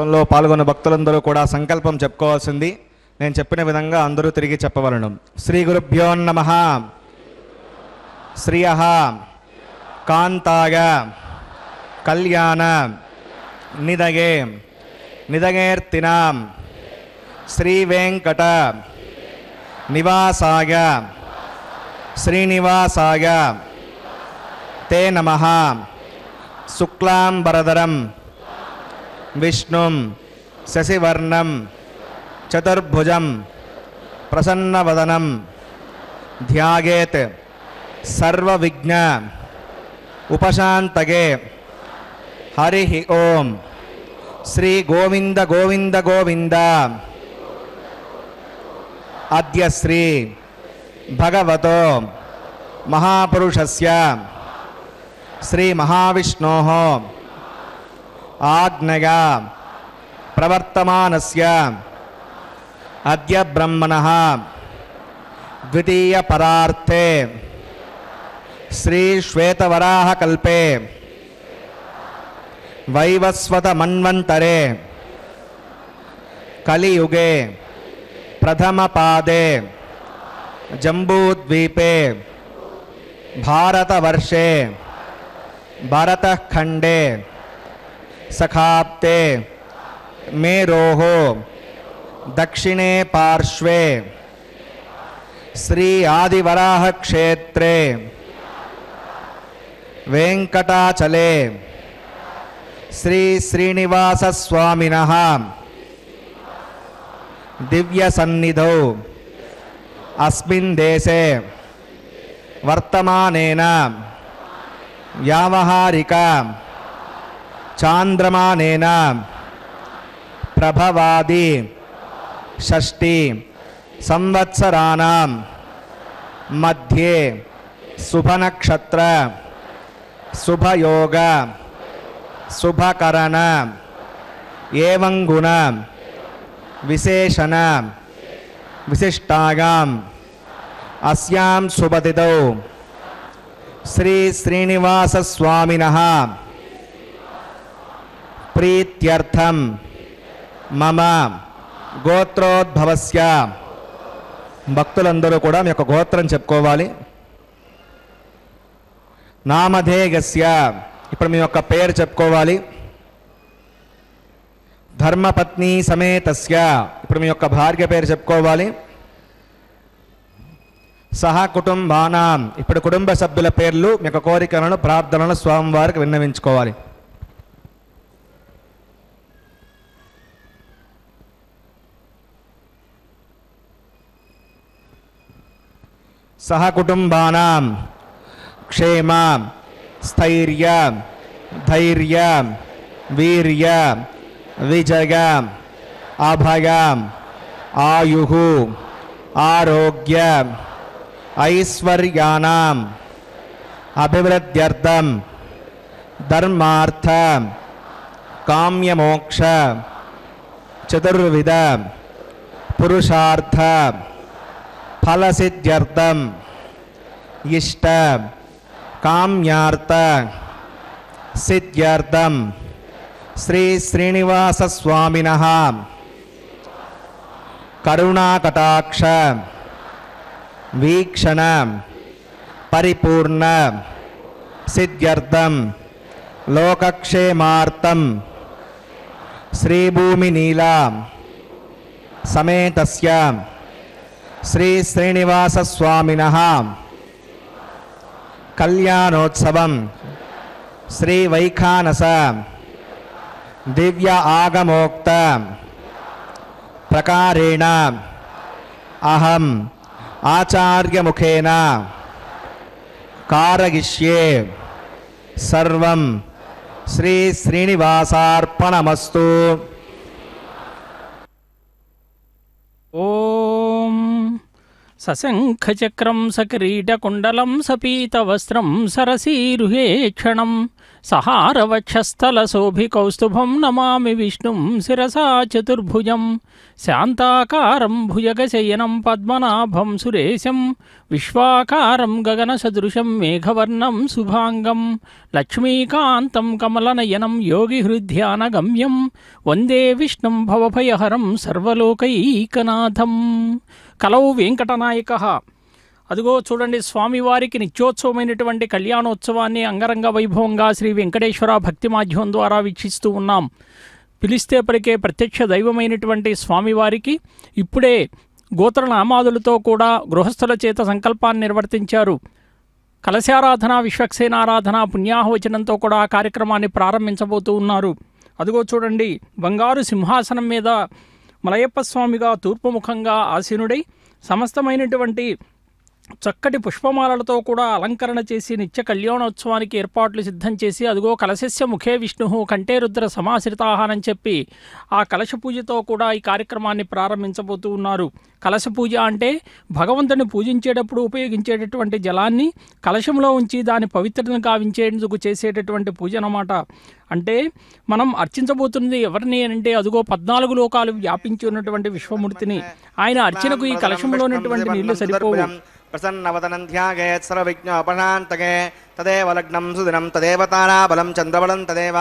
కళ్యాణోత్సవంలో పాల్గొన్న భక్తులందరూ కూడా సంకల్పం చెప్పుకోవాల్సింది. నేను చెప్పిన విధంగా అందరూ తిరిగి చెప్పవలను. శ్రీ గురుభ్యో నమ. శ్రియ. కాంతాయ. కళ్యాణ. నిదగే. నిదగేర్తినాం. శ్రీ వెంకట. నివాసాయ. శ్రీనివాసాయ. తే నమ. శుక్లాంబరధరం. विष्णुं शशिवर्णं चतुर्भुजं प्रसन्नवदनं ध्यागेत् सर्वविघ्न उपशान्तगे। हरिः ॐ श्रीगोविन्द गोविन्द गोविन्द। अद्य श्री भगवतो महापुरुषस्य श्रीमहाविष्णोः आज्ञया प्रवर्तमानस्य अद्य ब्रह्मणः द्वितीयपरार्थे श्रीश्वेतवराहकल्पे वैवस्वतमन्वन्तरे कलियुगे प्रथमपादे जम्बूद्वीपे भारतवर्षे भरतखंडे भारत सखाप्ते। मेरोः। दक्षिणे पार्श्वे। श्री आदिवराहक्षेत्रे वेंकटाचले श्री श्रीनिवासस्वामिनः। दिव्यसन्निधौ। अस्मिन् देशे। वर्तमानेन। व्यावहारिका। चांद्रमानेन प्रभवादि षष्टि संवत्सराणां मध्ये शुभ शुभयोग, शुभकरण एवं गुण विशेषण विशिष्टायाम् अस्यां सुपतितौ श्रीश्रीनिवासस्वामिनः ప్రీత్యర్థం. మమ. గోత్రోద్భవస్య. భక్తులందరూ కూడా మీ యొక్క గోత్రం చెప్పుకోవాలి. నామధేయస్య. ఇప్పుడు మీ యొక్క పేరు చెప్పుకోవాలి. ధర్మపత్ని సమేతస్య. ఇప్పుడు మీ యొక్క భార్య పేరు చెప్పుకోవాలి. సహా కుటుంబానాం. ఇప్పుడు కుటుంబ సభ్యుల పేర్లు మీ యొక్క కోరికలను ప్రార్థనలు స్వామివారికి విన్నవించుకోవాలి. सहकुटुम्बानां क्षेमं स्थैर्य धैर्य वीर्य विजय अभयम् आयुः आरोग्य ऐश्वर्याणाम् अभिवृद्ध्यर्थं धर्मार्थ काम्यमोक्ष चतुर्विध पुरुषार्थ फलसिद्ध्यर्थम इष्ट काम्यार्थ सिद्ध्यर्थम श्री श्रीनिवास स्वामीन करुणाकटाक्ष वीक्षण पिपूर्ण सिद्ध्यर्थम लोकक्षेमार्थम श्रीभूमिनीला समेतस्य శ్రీ శ్రీనివాసస్వామిన కళ్యాణోత్సవం శ్రీ వైఖానస దివ్య ఆగమోక్త ప్రకారేణ అహం ఆచార్యముఖేన కారగిష్యే సర్వం శ్రీ శ్రీనివాసార్పణమస్తు ఓం सशङ्खचक्रं सकरीटकुण्डलं सपीतवस्त्रं सरसीरुहे क्षणं सहारवक्षस्थलशोभिकौस्तुभं नमामि विष्णुं शिरसा चतुर्भुजं शान्ताकारं भुजगशयनं पद्मनाभं सुरेशं विश्वाकारं गगनसदृशं मेघवर्णं शुभाङ्गं लक्ष्मीकान्तं कमलनयनं योगिहृध्यानगम्यं वन्दे विष्णुं भवभयहरं सर्वलोकैकनाथम् కలవు వెంకటనాయక. అదిగో చూడండి స్వామివారికి నిత్యోత్సవమైనటువంటి కళ్యాణోత్సవాన్ని అంగరంగ వైభవంగా శ్రీ వెంకటేశ్వర భక్తి మాధ్యమం ద్వారా వీక్షిస్తూ ఉన్నాం. పిలిస్తే పలికే ప్రత్యక్ష దైవమైనటువంటి స్వామివారికి ఇప్పుడే గోత్రనామాదులతో కూడా గృహస్థుల చేత సంకల్పాన్ని నిర్వర్తించారు. కలశారాధన విశ్వక్సేనారాధన పుణ్యాహవచనంతో కూడా ఆ కార్యక్రమాన్ని ప్రారంభించబోతూ ఉన్నారు. అదిగో చూడండి బంగారు సింహాసనం మీద మలయప్ప స్వామిగా తూర్పుముఖంగా ఆసీనుడై సమస్తమైనటువంటి చక్కటి పుష్పమాలలతో కూడా అలంకరణ చేసి నిత్య కళ్యాణోత్సవానికి ఏర్పాట్లు సిద్ధం చేసి అదిగో కలశస్య ముఖే విష్ణు కంటే రుద్ర సమాశ్రితాహానని చెప్పి ఆ కలశ పూజతో కూడా ఈ కార్యక్రమాన్ని ప్రారంభించబోతూ ఉన్నారు. కలశ పూజ అంటే భగవంతుని పూజించేటప్పుడు ఉపయోగించేటటువంటి జలాన్ని కలశంలో ఉంచి దాని పవిత్రతను గావించేందుకు చేసేటటువంటి పూజ అన్నమాట. అంటే మనం అర్చించబోతున్నది ఎవరిని అంటే అదిగో పద్నాలుగు లోకాలు వ్యాపించి ఉన్నటువంటి విశ్వమూర్తిని. ఆయన అర్చనకు ఈ కలశంలో ఉన్నటువంటి నీళ్ళు సరిపోవు. प्रसन्नवदनन्ध्यागेत् सर्वविज्ञोपशान्तके तदेव लग्नम सुदिनम तदेव ताराबलं, चन्द्रबलं तदेव।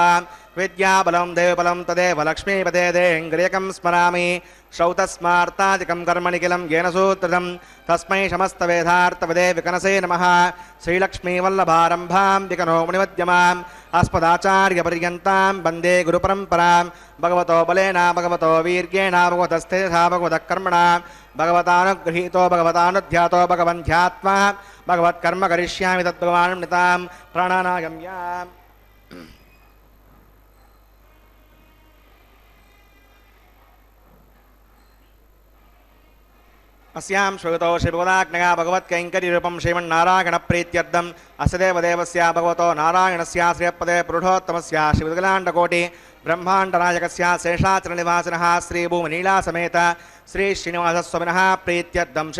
विद्याबलं, देवबलं तदेव। लक्ष्मीपदे देङ्ग्रेकं स्मरामि। श्रौतस्मार्तादिकं कर्मणि किलं येन सूत्रितं तस्मै शमस्तवेधार्थपदे विकनसे नमः। श्रीलक्ष्मीवल्लभारम्भां विकनो मुनिवद्यमाम् अस्मदाचार्यपर्यन्तां वंदे गुरुपरम्परां। भगवतो बलेन, भगवतो वीर्येण, भगवतस्तेधा, भगवतः कर्मणा। भगवतानुगृहीतो भगवतानुध्यातो भगवन्ध्यात्मा। भगवत्कर्म करिष्यामि तद्भगवान् नृतां प्राणानागम्याम् अस्यां श्रुतौ श्रीभुवनाग्नया भगवत्कैङ्करीरूपं श्रीमन्नारायणप्रीत्यर्थम्। अस्य देवदेवस्य भगवतो नारायणस्य श्रियपदे पुरुषोत्तमस्य ब्रह्माण्डनायकस्य शेषाचलनिवासिनः श्रीभूमनीलासमेत श्रीश्रीनिवासस्वामिनः प्रीत्यर्थं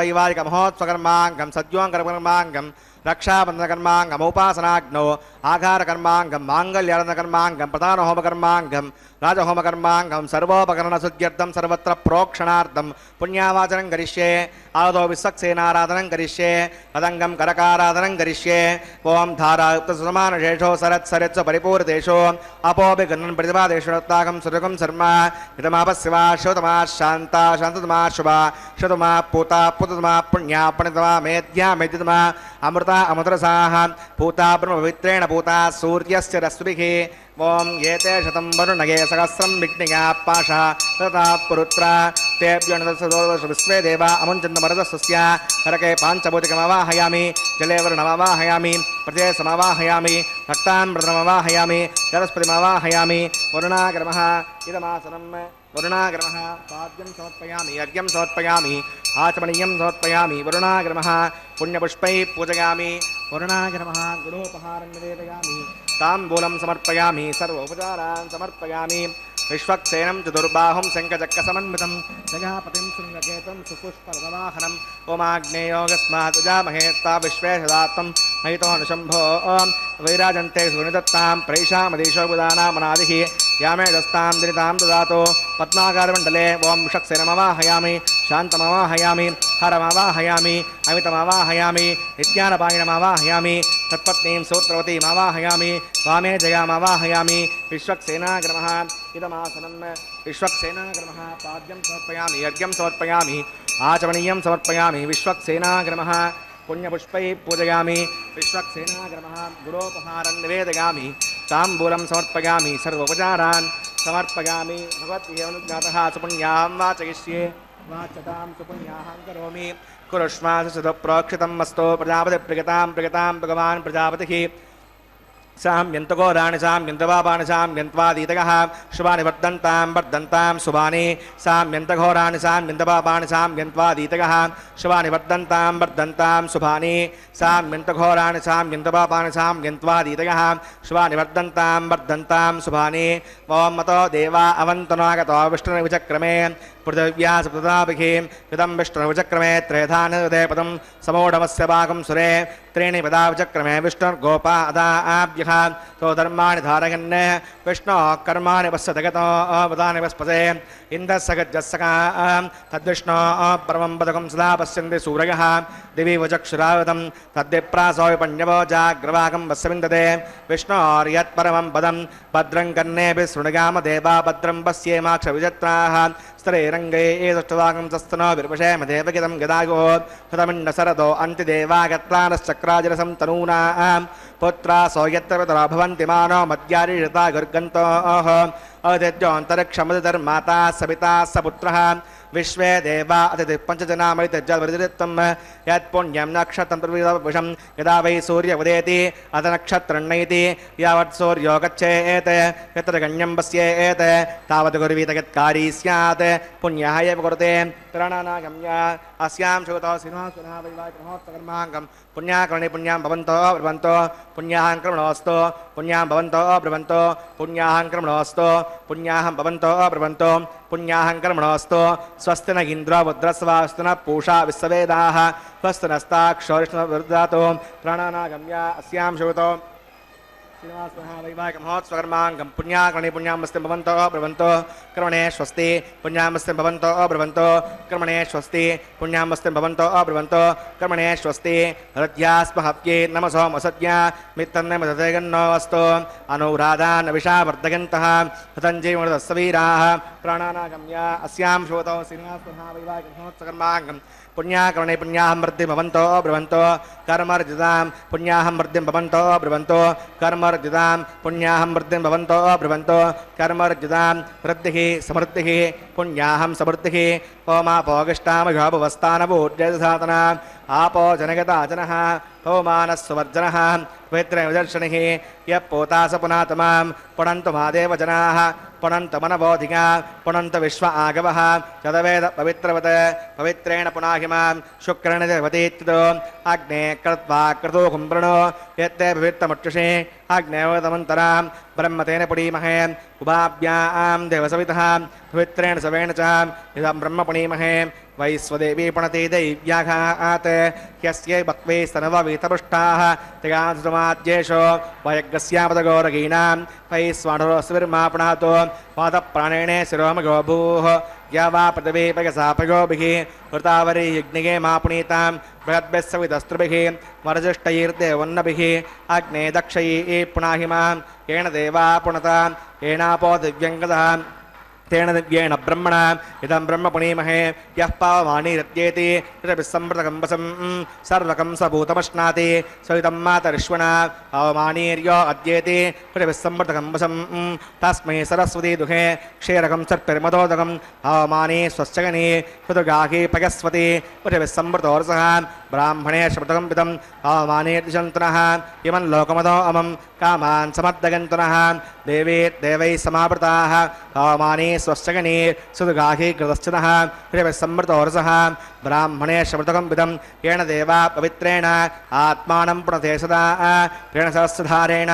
वैवाहिक महोत्सवकर्मांगं सद्योङ्कर्माङ्गं रक्षाबन्धनकर्माङ्गमुपासनाग्नौ आहारकर्माङ्गं माङ्गल्यानकर्माङ्गं प्रधानहोमकर्माङ्गं राजहोमकर्माङ्गं सर्वोपकरणशुद्ध्यर्थं सर्वत्र प्रोक्षणार्थं पुण्यावाचनं करिष्ये, आदौ विश्वक्सेनाराधनं करिष्ये तदङ्गं करकाराधनं करिष्ये ॐ धारायुक्तसमानशेषो सरत्सरित्सु परिपूरितेषु अपोऽपि गणन् प्रतिपादेषु रत्ताकं सुरकं शर्म इदमापस्यवा श्रोतमा शान्ता, शान्ततमा शुभा, श्रुतमा पूता, पुततमा पुण्या पुण्यतमा मेध्या मेदितमा अमृता अमृतरसाः पूता ब्रह्मपवित्रेण, पूता सूर्यस्य रश्मिः ॐ एते शतं वरुणगे सहस्रं विघ्निया पाशः, तथा पुरुत्रा, तेभ्यो नदसदोदश विश्वे देवा अमुञ्चन्दमरदस्य नरके पाञ्चभूतिकमवाहयामि, जले वरुणमवाहयामि, प्रजे समवाहयामि रक्तान्मृतमवाहयामि जलस्पतिमवाहयामि, वरुणाग्रमः, इदमासनम्, वरुणाग्रमः, पाद्यं समर्पयामि, यज्ञं समर्पयामि, आचमनीयं समर्पयामि, वरुणाग्रमः पुण्यपुष्पैः पूजयामि। वरुणाग्रमः गुणोपहारं निवेदयामि ताम्बूलं समर्पयामि। सर्वोपचारान् समर्पयामि। विश्वक्सेनं चतुर्बाहुं शङ्खचक्रसमन्वितं। प्रजापतिं शृङ्गकेतं सुपुष्परवाहनम् ओमाग्नेयोगस्मात् उजामहेत्ता विश्वे सदात्तं महितोऽनुशम्भो ॐ वैराजन्ते सुनिदत्तां। प्रैषामदीशो बुदानामनादिः यामे दस्तां दिनितां ददातु। पद्माकारमण्डले ॐ विषक्सेनमवाहयामि शान्तमवाहयामि। हरमवाहयामि। अमितमवाहयामि। नित्यानपायिनमवाहयामि तत्पत्नीं सूत्रवतीमवाहयामि वामे जयामवाहयामि विश्वक्सेनाग्रमः। इदमासनं विश्वक्सेनाग्रमः। पाद्यं समर्पयामि। यज्ञं समर्पयामि। आचमनीयं समर्पयामि। विश्वक्सेनाग्रमः। पुण्यपुष्पैः पूजयामि। विश्वक्सेनाग्रमः। गुरोपहारं निवेदयामि। ताम्बूलं समर्पयामि। सर्वोपचारान् समर्पयामि। भगवद्भिः सुपुण्यां वाचयिष्ये। वाचतां सुपुण्याहं करोमि। कुरुष्मासु सुधप्रोक्षितं मस्तो प्रजापतिप्रियतां प्रियतां भगवान् प्रजापतिः। साम्यन्तघोराणि साम्यन्तपापाणि साम्यन्त्वादीतकः शुभानि वर्धन्तां वर्धन्तां शुभानि। साम्यन्तघोराणि साम्यन्तपापाणि साम्यन्त्वादीतकः शुभानि वर्धन्तां वर्धन्तां शुभानि। साम्यन्तघोराणि साम्यन्तपापाणि साम्यन्त्वादीतकः शुभानि वर्धन्तां वर्धन्तां शुभानि। ॐ मतो देवा अवन्तनागतो विष्णुर्विचक्रमे पृथिव्या सप्तदाभिः कृतं विष्णुर्वचक्रमे त्रेधानदे पदं समोढमस्य पाकं सुरे त्रीणि पदावचक्रमे विष्णुर्गोपा अदाभ्यः तो धर्माणि धारयन् विष्णोः कर्माणि पश्यत गतो पदानि पस्पसे इन्द्रसगज्जस्सका तद्विष्णो परमं पदकं सदा पश्यन्ति सूरयः। दिवि वचक्षुरावतं तद्विप्रासो विपण्यवो जाग्रवाकं वस्यविन्दते। विष्णोर्यत्परमं पदं भद्रं कन्नेऽपि शृणुगाम देवा भद्रं पश्येमाक्षविजत्राः स्तरेरङ्गे एतष्टवाकं सस्तनो विर्वशेम देवगितं गदागो हतमिण्डसरतो अन्तिदेवागत्रानश्चक्राजरसं तनूनां। पुत्रा सो यत्र पितरो भवन्ति मानो मद्यारिषता गुर्गन्तोः। अतिथ्योऽन्तरिक्षमदिधर्माता सपिता स पुत्रः विश्वे देवा अतिथि पञ्चजनामृतजलवृदित्वं यत्पुण्यं नक्षत्रं प्रविशं यदा वै सूर्य उदेति अथ नक्षत्रण्णैति यावत् सूर्यो गच्छेत् यत्र गण्यं पश्येत् तावत् गुर्वीत यत्कारी स्यात् पुण्यः एव कुरुते प्राणानागम्य अस्यां श्रुतौ सिंहासुनः वैवाहिकमहोत्सकर्माङ्गं पुण्याकरणे पुण्यां भवन्तो ब्रवन्तो पुण्याहङ्क्रमणोऽस्तु पुण्यां भवन्तो ब्रवन्तो पुण्याहङ्क्रमणोऽस्तु पुण्याहं भवन्तो, ब्रवन्तो। कर्मणोऽस्तु। स्वस्ति न इन्द्रो मुद्रस्वास्तु न पूषा, विश्ववेदाः। स्वस्ति नस्ताक्षोरिष्णवृद्धातो प्राणानागम्या, अस्यां श्रुतौ वैवाहिकमहोत्सवकर्माङ्गं पुण्याकर्णे पुण्यामस्ति भवन्तो ब्रवन्तो कर्मणे स्वस्ति पुण्यामस्ति भवन्तो ब्रवन्तो कर्मणे स्वस्ति पुण्यामस्ति भवन्तो ब्रवन्तो कर्मणे स्वस्ति हृद्यास्महव्ये नमसो मसद्या मित्तन्ने मदते गन्नो अस्तु श्रीनिवासः पुण्याकर्णे पुण्याहं वृद्धि भवन्तो ब्रवन्तो कर्मर्जितां पुण्याहं वृद्धिं भवन्तो ब्रवन्तो कर्मर्जितां पुण्याहं वृद्धिं भवन्तो ब्रवन्तो कर्मर्जितां वृद्धिः समृद्धिः पुण्याहं समृद्धिः। होमापोगिष्टामघोपवस्थानभूर्जसाधना आपो जनगता जनः। पौमानस्ववर्जनः पवित्रविदर्शनिः यः पोतास पुनातमां पुनन्तु मादेव जनाः। पुनन्तमनबोधिका पुनन्त विश्व आगवः। चदवेद पवित्रवत्। पवित्रेण पुनाहिमां शुक्रेण देवतीत्यो अग्ने कृत्वा क्रतो कुम्भृणो यत्ते पवित्रमक्षुषे अग्नेवतमन्तरां ब्रह्मतेन पुणीमहे उभाभ्यां देवसवितः। पवित्रेण सवेण च इदं ब्रह्म पुणीमहे। वैश्वदेवी पुणते दैव्याघात् ह्यस्यै बक्वे स्तनववीतपृष्ठाः। त्यगाधुमाद्येषो वयग्रस्यापदगौरगीणां वैश्वाणुरोस्विर्मा पुणातो पादप्राणेणे शिरोमगो भूः या वा पृथिवी पयसापयोभिः वृतावरी यज्ञिगे मा पुनीतां वरजिष्टैर्देवन्नभिः अग्ने दक्षैः पुनाहिमा येन देवा पुणतां येनापो दिव्यङ्गतः तेन दिव्येण ब्रह्मणा। इदं ब्रह्म पुणीमहे। यः पावमानीरत्येति ऋतभिस्सम्मृतकम्बसं सर्वकं स भूतमश्नाति सवितं मातरिष्वणा। अवमानीर्यो अद्येति। ऋतभिस्सम्मृतकम्बसं तस्मै सरस्वती दुहे। क्षीरकं सर्पिर्मदोदकम्। अवमानी स्वश्चगनी ऋतुगाही पयस्वती। ऋतभिस्सम्मृतोरसः ब्राह्मणे शब्दकम्पितं हवमाने तिशन्तनः अमं कामान् समर्दयन्तनः देवे देवैः समावृताः। पामानी स्वस्य गणे सुगाहीकृतश्चिनः हृदयसंमृतोऽर्जः ब्राह्मणे शब्दकं पितम् येन देवा पवित्रेण आत्मानं पुनते सदा। सहस्रधारेण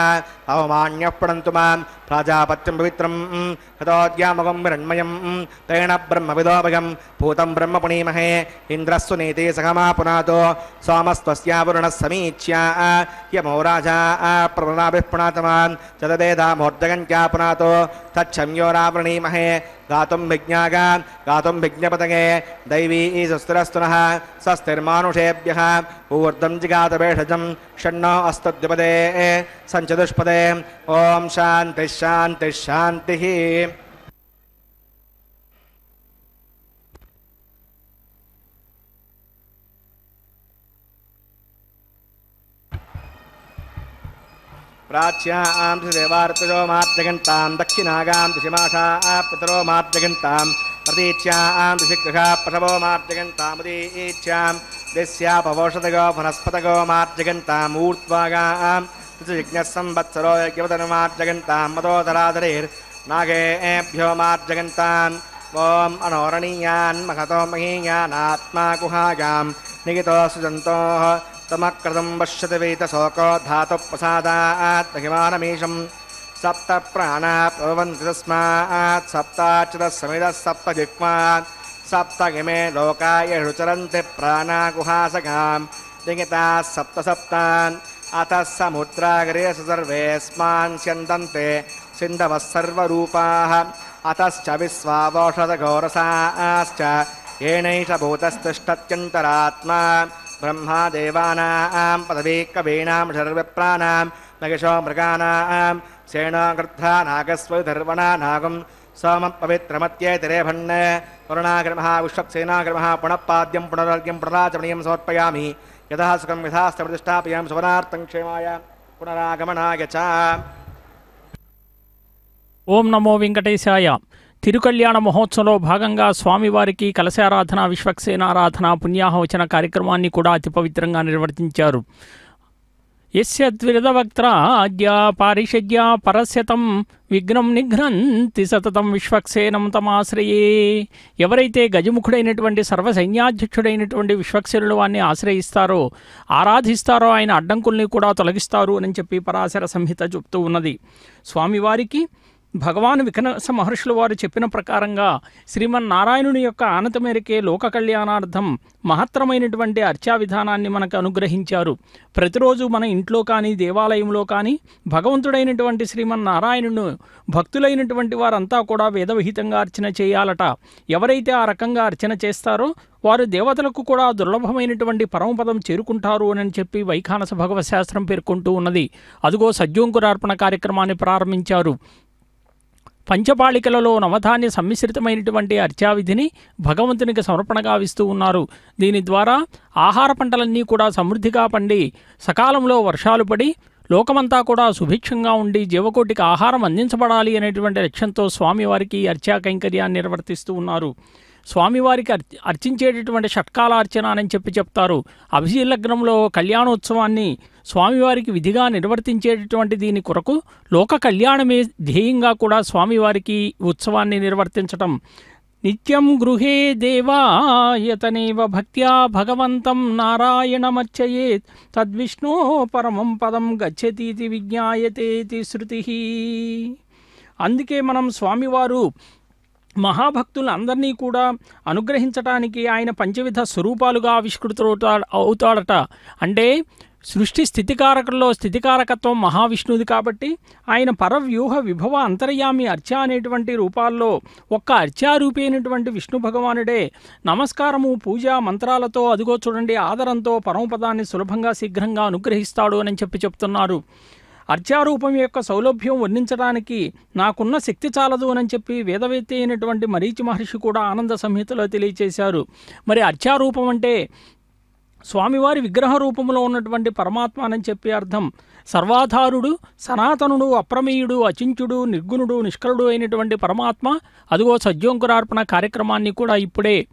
अवमान्यः पुनन्तु मां प्राजापत्यं पवित्रं हतोद्यामगं हिरण्मयं तेन ब्रह्मविदोभयं भूतं ब्रह्म पुणीमहे। इन्द्रस्व नीते सखमा पुनातो सोमस्त्वस्यावरुणः समीच्या। यमो राजा प्रवृणाभिः पुनातमान् चतवेदामोर्जगञ्च्या पुनातो तच्छम्यो रावृणीमहे गातुं विज्ञागा गातुं विज्ञपतगे दैवी सुस्थिरस्तुनः स्वस्तिर्मानुषेभ्यः ऊर्ध्वं जिगातभेषजं षण्णो अस्तद्विपदे सञ्चतुष्पदे। ॐ शान्तिः शान्तिः शान्तिः। प्राच्यां दिशिदेवार्तजो मार्जगन्तां दक्षिणागां दिशिमाषा पितरो मार्जगन्तां प्रतीच्यां दिशिगृहा पशवो मार्जगन्तामुदीच्यां दिस्यापवोषधगो वनस्पतगो मार्जगन्ताम् ऊर्ध्वागां ऋतुजिज्ञः संवत्सरो यज्ञवदनुमार्जगन्तां मदोदराधरेर्नागेभ्यो मार्जगन्ताम् ॐ अनोरणीयान् महतो महीयानात्मा कुहागां निगितो सुजन्तोः तमक्रतं पश्यति वेतशोको धातुप्रसादात् महिमानमीशं सप्त प्राणा प्रभवन्ति तस्मात् सप्ताच्युतः सप्त जिह्मा सप्तगिमे लोकाय रुचरन्ति प्राणागुहासकां लिङ्गिताः सप्त सप्तान्। अतः समुद्राग्रेषु सर्वेऽस्मान् स्यन्दन्ते सिन्धवः सर्वरूपाः। अतश्च विश्वावौषधगौरसाश्च येनैष भूतस्तिष्ठत्यन्तरात्मा। ब्रह्मा देवानां पदवीकवीणां शर्वप्राणां नगिशो मृगाणां सेनाकृद्धा नागस्वधर्वणा नागं सोमं पवित्रमत्येतिरेभन् करुणाग्रमः विश्वक्सेनाग्रमः पुनःपाद्यं पुनरार्घ्यं पुनराचमणीयं समर्पयामि यथा सुखं यथास्तमधिष्ठापयामि सुवनार्थं क्षेमाय पुनरागमनाय च ஓம் நமோ வெங்கடேசாயாம் తిరుకళ్యాణ మహోత్సవంలో భాగంగా స్వామివారికి కలశారాధన విశ్వక్సేనారాధన పుణ్యాహవచన కార్యక్రమాన్ని కూడా అతి పవిత్రంగా నిర్వర్తించారు. యస్యద్విరదవక్త్రాద్య పారిషద్య పరస్యతం విఘ్నం నిఘ్నంతి సతతం విశ్వక్సేనం తమాశ్రయే. ఎవరైతే గజముఖుడైనటువంటి సర్వసైన్యాధ్యక్షుడైనటువంటి విశ్వక్సేనుడు వారిని ఆశ్రయిస్తారో ఆరాధిస్తారో ఆయన అడ్డంకుల్ని కూడా తొలగిస్తారు అని చెప్పి పరాశర సంహిత చెప్తూ ఉన్నది. స్వామివారికి భగవాన్ వికనస మహర్షుల వారు చెప్పిన ప్రకారంగా శ్రీమన్నారాయణుని యొక్క ఆనత మేరకే లోక కళ్యాణార్థం మహత్తరమైనటువంటి అర్చా విధానాన్ని మనకు అనుగ్రహించారు. ప్రతిరోజు మన ఇంట్లో కానీ దేవాలయంలో కానీ భగవంతుడైనటువంటి శ్రీమన్నారాయణును భక్తులైనటువంటి వారంతా కూడా వేదవిహితంగా అర్చన చేయాలట. ఎవరైతే ఆ రకంగా అర్చన చేస్తారో వారు దేవతలకు కూడా దుర్లభమైనటువంటి పరమపదం చేరుకుంటారు అని చెప్పి వైఖానస భగవత్ శాస్త్రం పేర్కొంటూ ఉన్నది. అదుగో సజ్జోంకురార్పణ కార్యక్రమాన్ని ప్రారంభించారు. పంచపాళికలలో నవధాన్య సమ్మిశ్రితమైనటువంటి అర్చావిధిని భగవంతునికి సమర్పణ గావిస్తూ ఉన్నారు. దీని ద్వారా ఆహార పంటలన్నీ కూడా సమృద్ధిగా పండి సకాలంలో వర్షాలు పడి లోకమంతా కూడా సుభిక్షంగా ఉండి జీవకోటికి ఆహారం అందించబడాలి అనేటువంటి లక్ష్యంతో స్వామివారికి అర్చా కైంకర్యాన్ని నిర్వర్తిస్తూ ఉన్నారు. స్వామివారికి అర్ అర్చించేటటువంటి షట్కాల అర్చన అని చెప్పి చెప్తారు. అభిషేలగ్నంలో కళ్యాణోత్సవాన్ని స్వామివారికి విధిగా నిర్వర్తించేటటువంటి దీని కొరకు లోక కళ్యాణమే ధ్యేయంగా కూడా స్వామివారికి ఉత్సవాన్ని నిర్వర్తించటం. నిత్యం గృహే దేవాయతనేవ భక్త్యా భగవంతం నారాయణమర్చయే తద్విష్ణో పరమం పదం గచ్చతీతి విజ్ఞాయతేతి శృతి. అందుకే మనం స్వామివారు మహాభక్తులందరినీ కూడా అనుగ్రహించటానికి ఆయన పంచవిధ స్వరూపాలుగా ఆవిష్కృత అవుతాడట. అంటే సృష్టి స్థితికారకుల్లో స్థితికారకత్వం మహావిష్ణువుది కాబట్టి ఆయన పరవ్యూహ విభవ అంతర్యామి అర్చ అనేటువంటి రూపాల్లో ఒక్క అర్చారూపి అయినటువంటి విష్ణు భగవానుడే నమస్కారము పూజ మంత్రాలతో అదిగో చూడండి ఆదరంతో పరమపదాన్ని సులభంగా శీఘ్రంగా అనుగ్రహిస్తాడు అని చెప్పి చెప్తున్నారు. అర్చారూపం యొక్క సౌలభ్యం వర్ణించడానికి నాకున్న శక్తి చాలదు అని చెప్పి వేదవేత్త అయినటువంటి మరీచి మహర్షి కూడా ఆనంద సంహితలో తెలియచేశారు. మరి అర్చారూపం అంటే స్వామివారి విగ్రహ రూపంలో ఉన్నటువంటి పరమాత్మ అని చెప్పి అర్థం. సర్వాధారుడు సనాతనుడు అప్రమేయుడు అచించుడు నిర్గుణుడు నిష్కరుడు అయినటువంటి పరమాత్మ అదిగో సజ్జోంకురార్పణ కార్యక్రమాన్ని కూడా ఇప్పుడే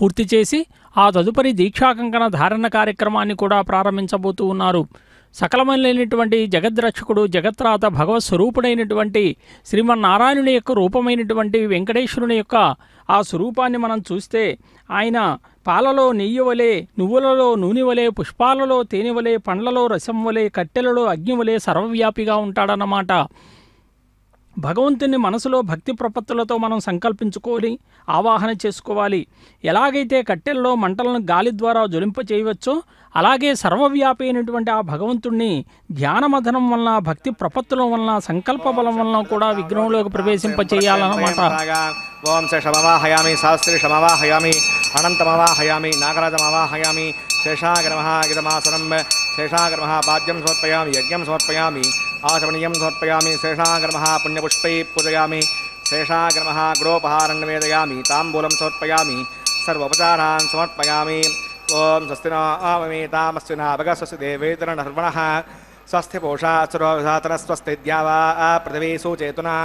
పూర్తి చేసి ఆ తదుపరి దీక్షాకంకణ ధారణ కార్యక్రమాన్ని కూడా ప్రారంభించబోతూ ఉన్నారు. సకలమైనటువంటి జగద్రక్షకుడు జగత్రాత భగవత్ స్వరూపుడైనటువంటి శ్రీమన్నారాయణుని యొక్క రూపమైనటువంటి వెంకటేశ్వరుని యొక్క ఆ స్వరూపాన్ని మనం చూస్తే ఆయన పాలలో నెయ్యి వలె నువ్వులలో నూనె వలె పుష్పాలలో తేనె వలె పండ్లలో రసం వలె కట్టెలలో అగ్ని వలె సర్వవ్యాపిగా ఉంటాడన్నమాట. భగవంతుని మనసులో భక్తి ప్రపత్తులతో మనం సంకల్పించుకోవాలి ఆవాహన చేసుకోవాలి. ఎలాగైతే కట్టెల్లో మంటలను గాలి ద్వారా జ్వలింప చేయవచ్చో అలాగే సర్వవ్యాపి అయినటువంటి ఆ భగవంతుణ్ణి ధ్యానమధనం వలన భక్తి ప్రపత్తుల వలన సంకల్ప బలం వలన కూడా విగ్రహంలోకి ప్రవేశింప చేయాలన్నమాట. ఓం శేషమవాహయామి శాస్త్రి శమవాహయామి అనంతమవాహయామి నాగరాజమవాహయామి శేషాగ్రమः గిరమాసనం పాద్యం సమర్పయామి యజ్ఞం సమర్పయామి ఆచమనీయం సమర్పయామి శేషాగ్రమः పుణ్యపుష్పై పూజయామి శేషాగ్రమः గృహోపహారం నివేదయామి తాంబూలం సమర్పయామి सर्वोपचारा समर्पयामि। ओं स्वस्ति नो आवमेतामस्विनः भगस्वस्य देवेतरणर्वणः स्वस्थ्यपोषा स्वस्थ वा पृथिवी सूचेतुना।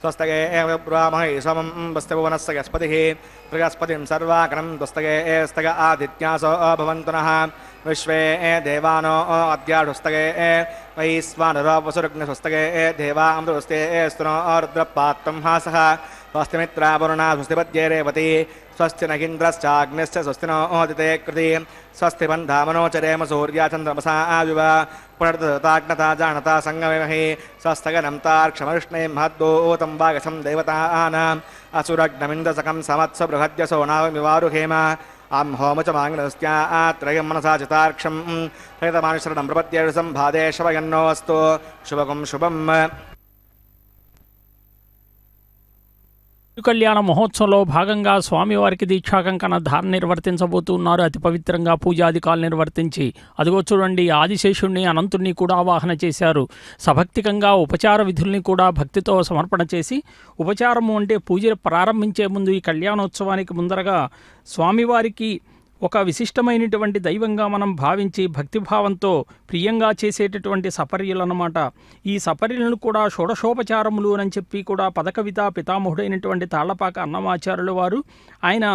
स्वस्तगे एव ब्राह्मणे समं वस्त्यभुवनस्य गस्पतिः बृहस्पतिं बृहस्पति दुस्तगे एस्तग आदित्यासो भवन्तु नः विश्वे ए देवानो अद्याढुस्तगे ए वै स्वानुरवसुरुग्नस्वस्तगे ए देवा अमृतस्ते हास। स्वस्थ मित्र वरुण स्वस्तिमित्रावरुणा स्वस्तिपद्ये रेवती। स्वस्ति नगीन्द्रश्चाग्निश्च स्वस्ति नो ओदिते कृति। स्वस्ति बन्धामनोचरेम सूर्या चन्द्रमसा आविव पुनर्दताग्नता जानता सङ्गमेमहि स्वस्तगनं तार्क्षमविष्णे महद्दूतं वागसं देवतानाम् असुरग्नमिन्दसकं समत्स बृहद्यसो नावमिवारुहेम। आं होमचमाङ्गनस्त्या त्रयं मनसा चितार्क्षं हरितमानुशरणं प्रपद्ये सम्भादे शवयन्नोऽस्तु। शुभकं शुभम्। కళ్యాణ మహోత్సవంలో భాగంగా స్వామివారికి దీక్షాకంకణ ధారణ నిర్వర్తించబోతున్నారు. అతి పవిత్రంగా పూజాధికాలు నిర్వర్తించి అదిగో చూడండి ఆదిశేషుణ్ణి అనంతుణ్ణి కూడా ఆవాహన చేశారు. సభక్తికంగా ఉపచార విధుల్ని కూడా భక్తితో సమర్పణ చేసి ఉపచారము అంటే పూజ ప్రారంభించే ముందు ఈ కళ్యాణోత్సవానికి ముందరగా స్వామివారికి ఒక విశిష్టమైనటువంటి దైవంగా మనం భావించి భక్తిభావంతో ప్రియంగా చేసేటటువంటి సపర్యలన్నమాట. ఈ సపర్యలను కూడా షోడశోపచారములు అని చెప్పి కూడా పదకవిత పితామహుడైనటువంటి తాళ్ళపాక అన్నమాచార్యుల వారు ఆయన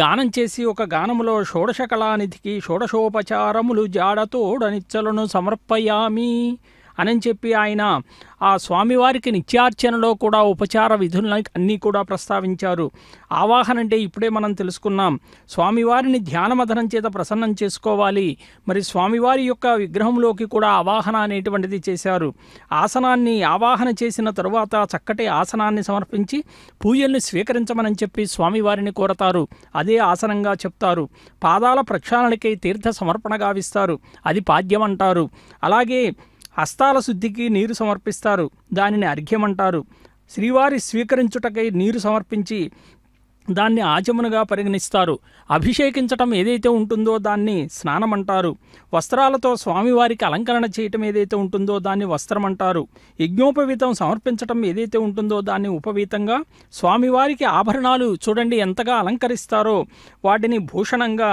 గానం చేసి ఒక గానములో షోడశ కళానిధికి షోడశోపచారములు జాడతోడనిచ్చలను సమర్పయామి. అని చెప్పి ఆయన ఆ స్వామివారికి నిత్యార్చనలో కూడా ఉపచార విధులను అన్నీ కూడా ప్రస్తావించారు. ఆవాహన అంటే ఇప్పుడే మనం తెలుసుకున్నాం. స్వామివారిని ధ్యానమధనం చేత ప్రసన్నం చేసుకోవాలి. మరి స్వామివారి యొక్క విగ్రహంలోకి కూడా ఆవాహన అనేటువంటిది చేశారు. ఆసనాన్ని ఆవాహన చేసిన తరువాత చక్కటి ఆసనాన్ని సమర్పించి పూజల్ని స్వీకరించమని చెప్పి స్వామివారిని కోరతారు. అదే ఆసనంగా చెప్తారు. పాదాల ప్రక్షాళనకై తీర్థ సమర్పణ గావిస్తారు. అది పాద్యం అంటారు అలాగే హస్తాల శుద్ధికి నీరు సమర్పిస్తారు. దానిని అర్ఘ్యమంటారు. శ్రీవారి స్వీకరించుటకై నీరు సమర్పించి దాన్ని ఆచమనుగా పరిగణిస్తారు. అభిషేకించటం ఏదైతే ఉంటుందో దాన్ని స్నానం అంటారు వస్త్రాలతో స్వామివారికి అలంకరణ చేయటం ఏదైతే ఉంటుందో దాన్ని వస్త్రం అంటారు యజ్ఞోపవీతం సమర్పించటం ఏదైతే ఉంటుందో దాన్ని ఉపవీతంగా స్వామివారికి ఆభరణాలు చూడండి ఎంతగా అలంకరిస్తారో. వాటిని భూషణంగా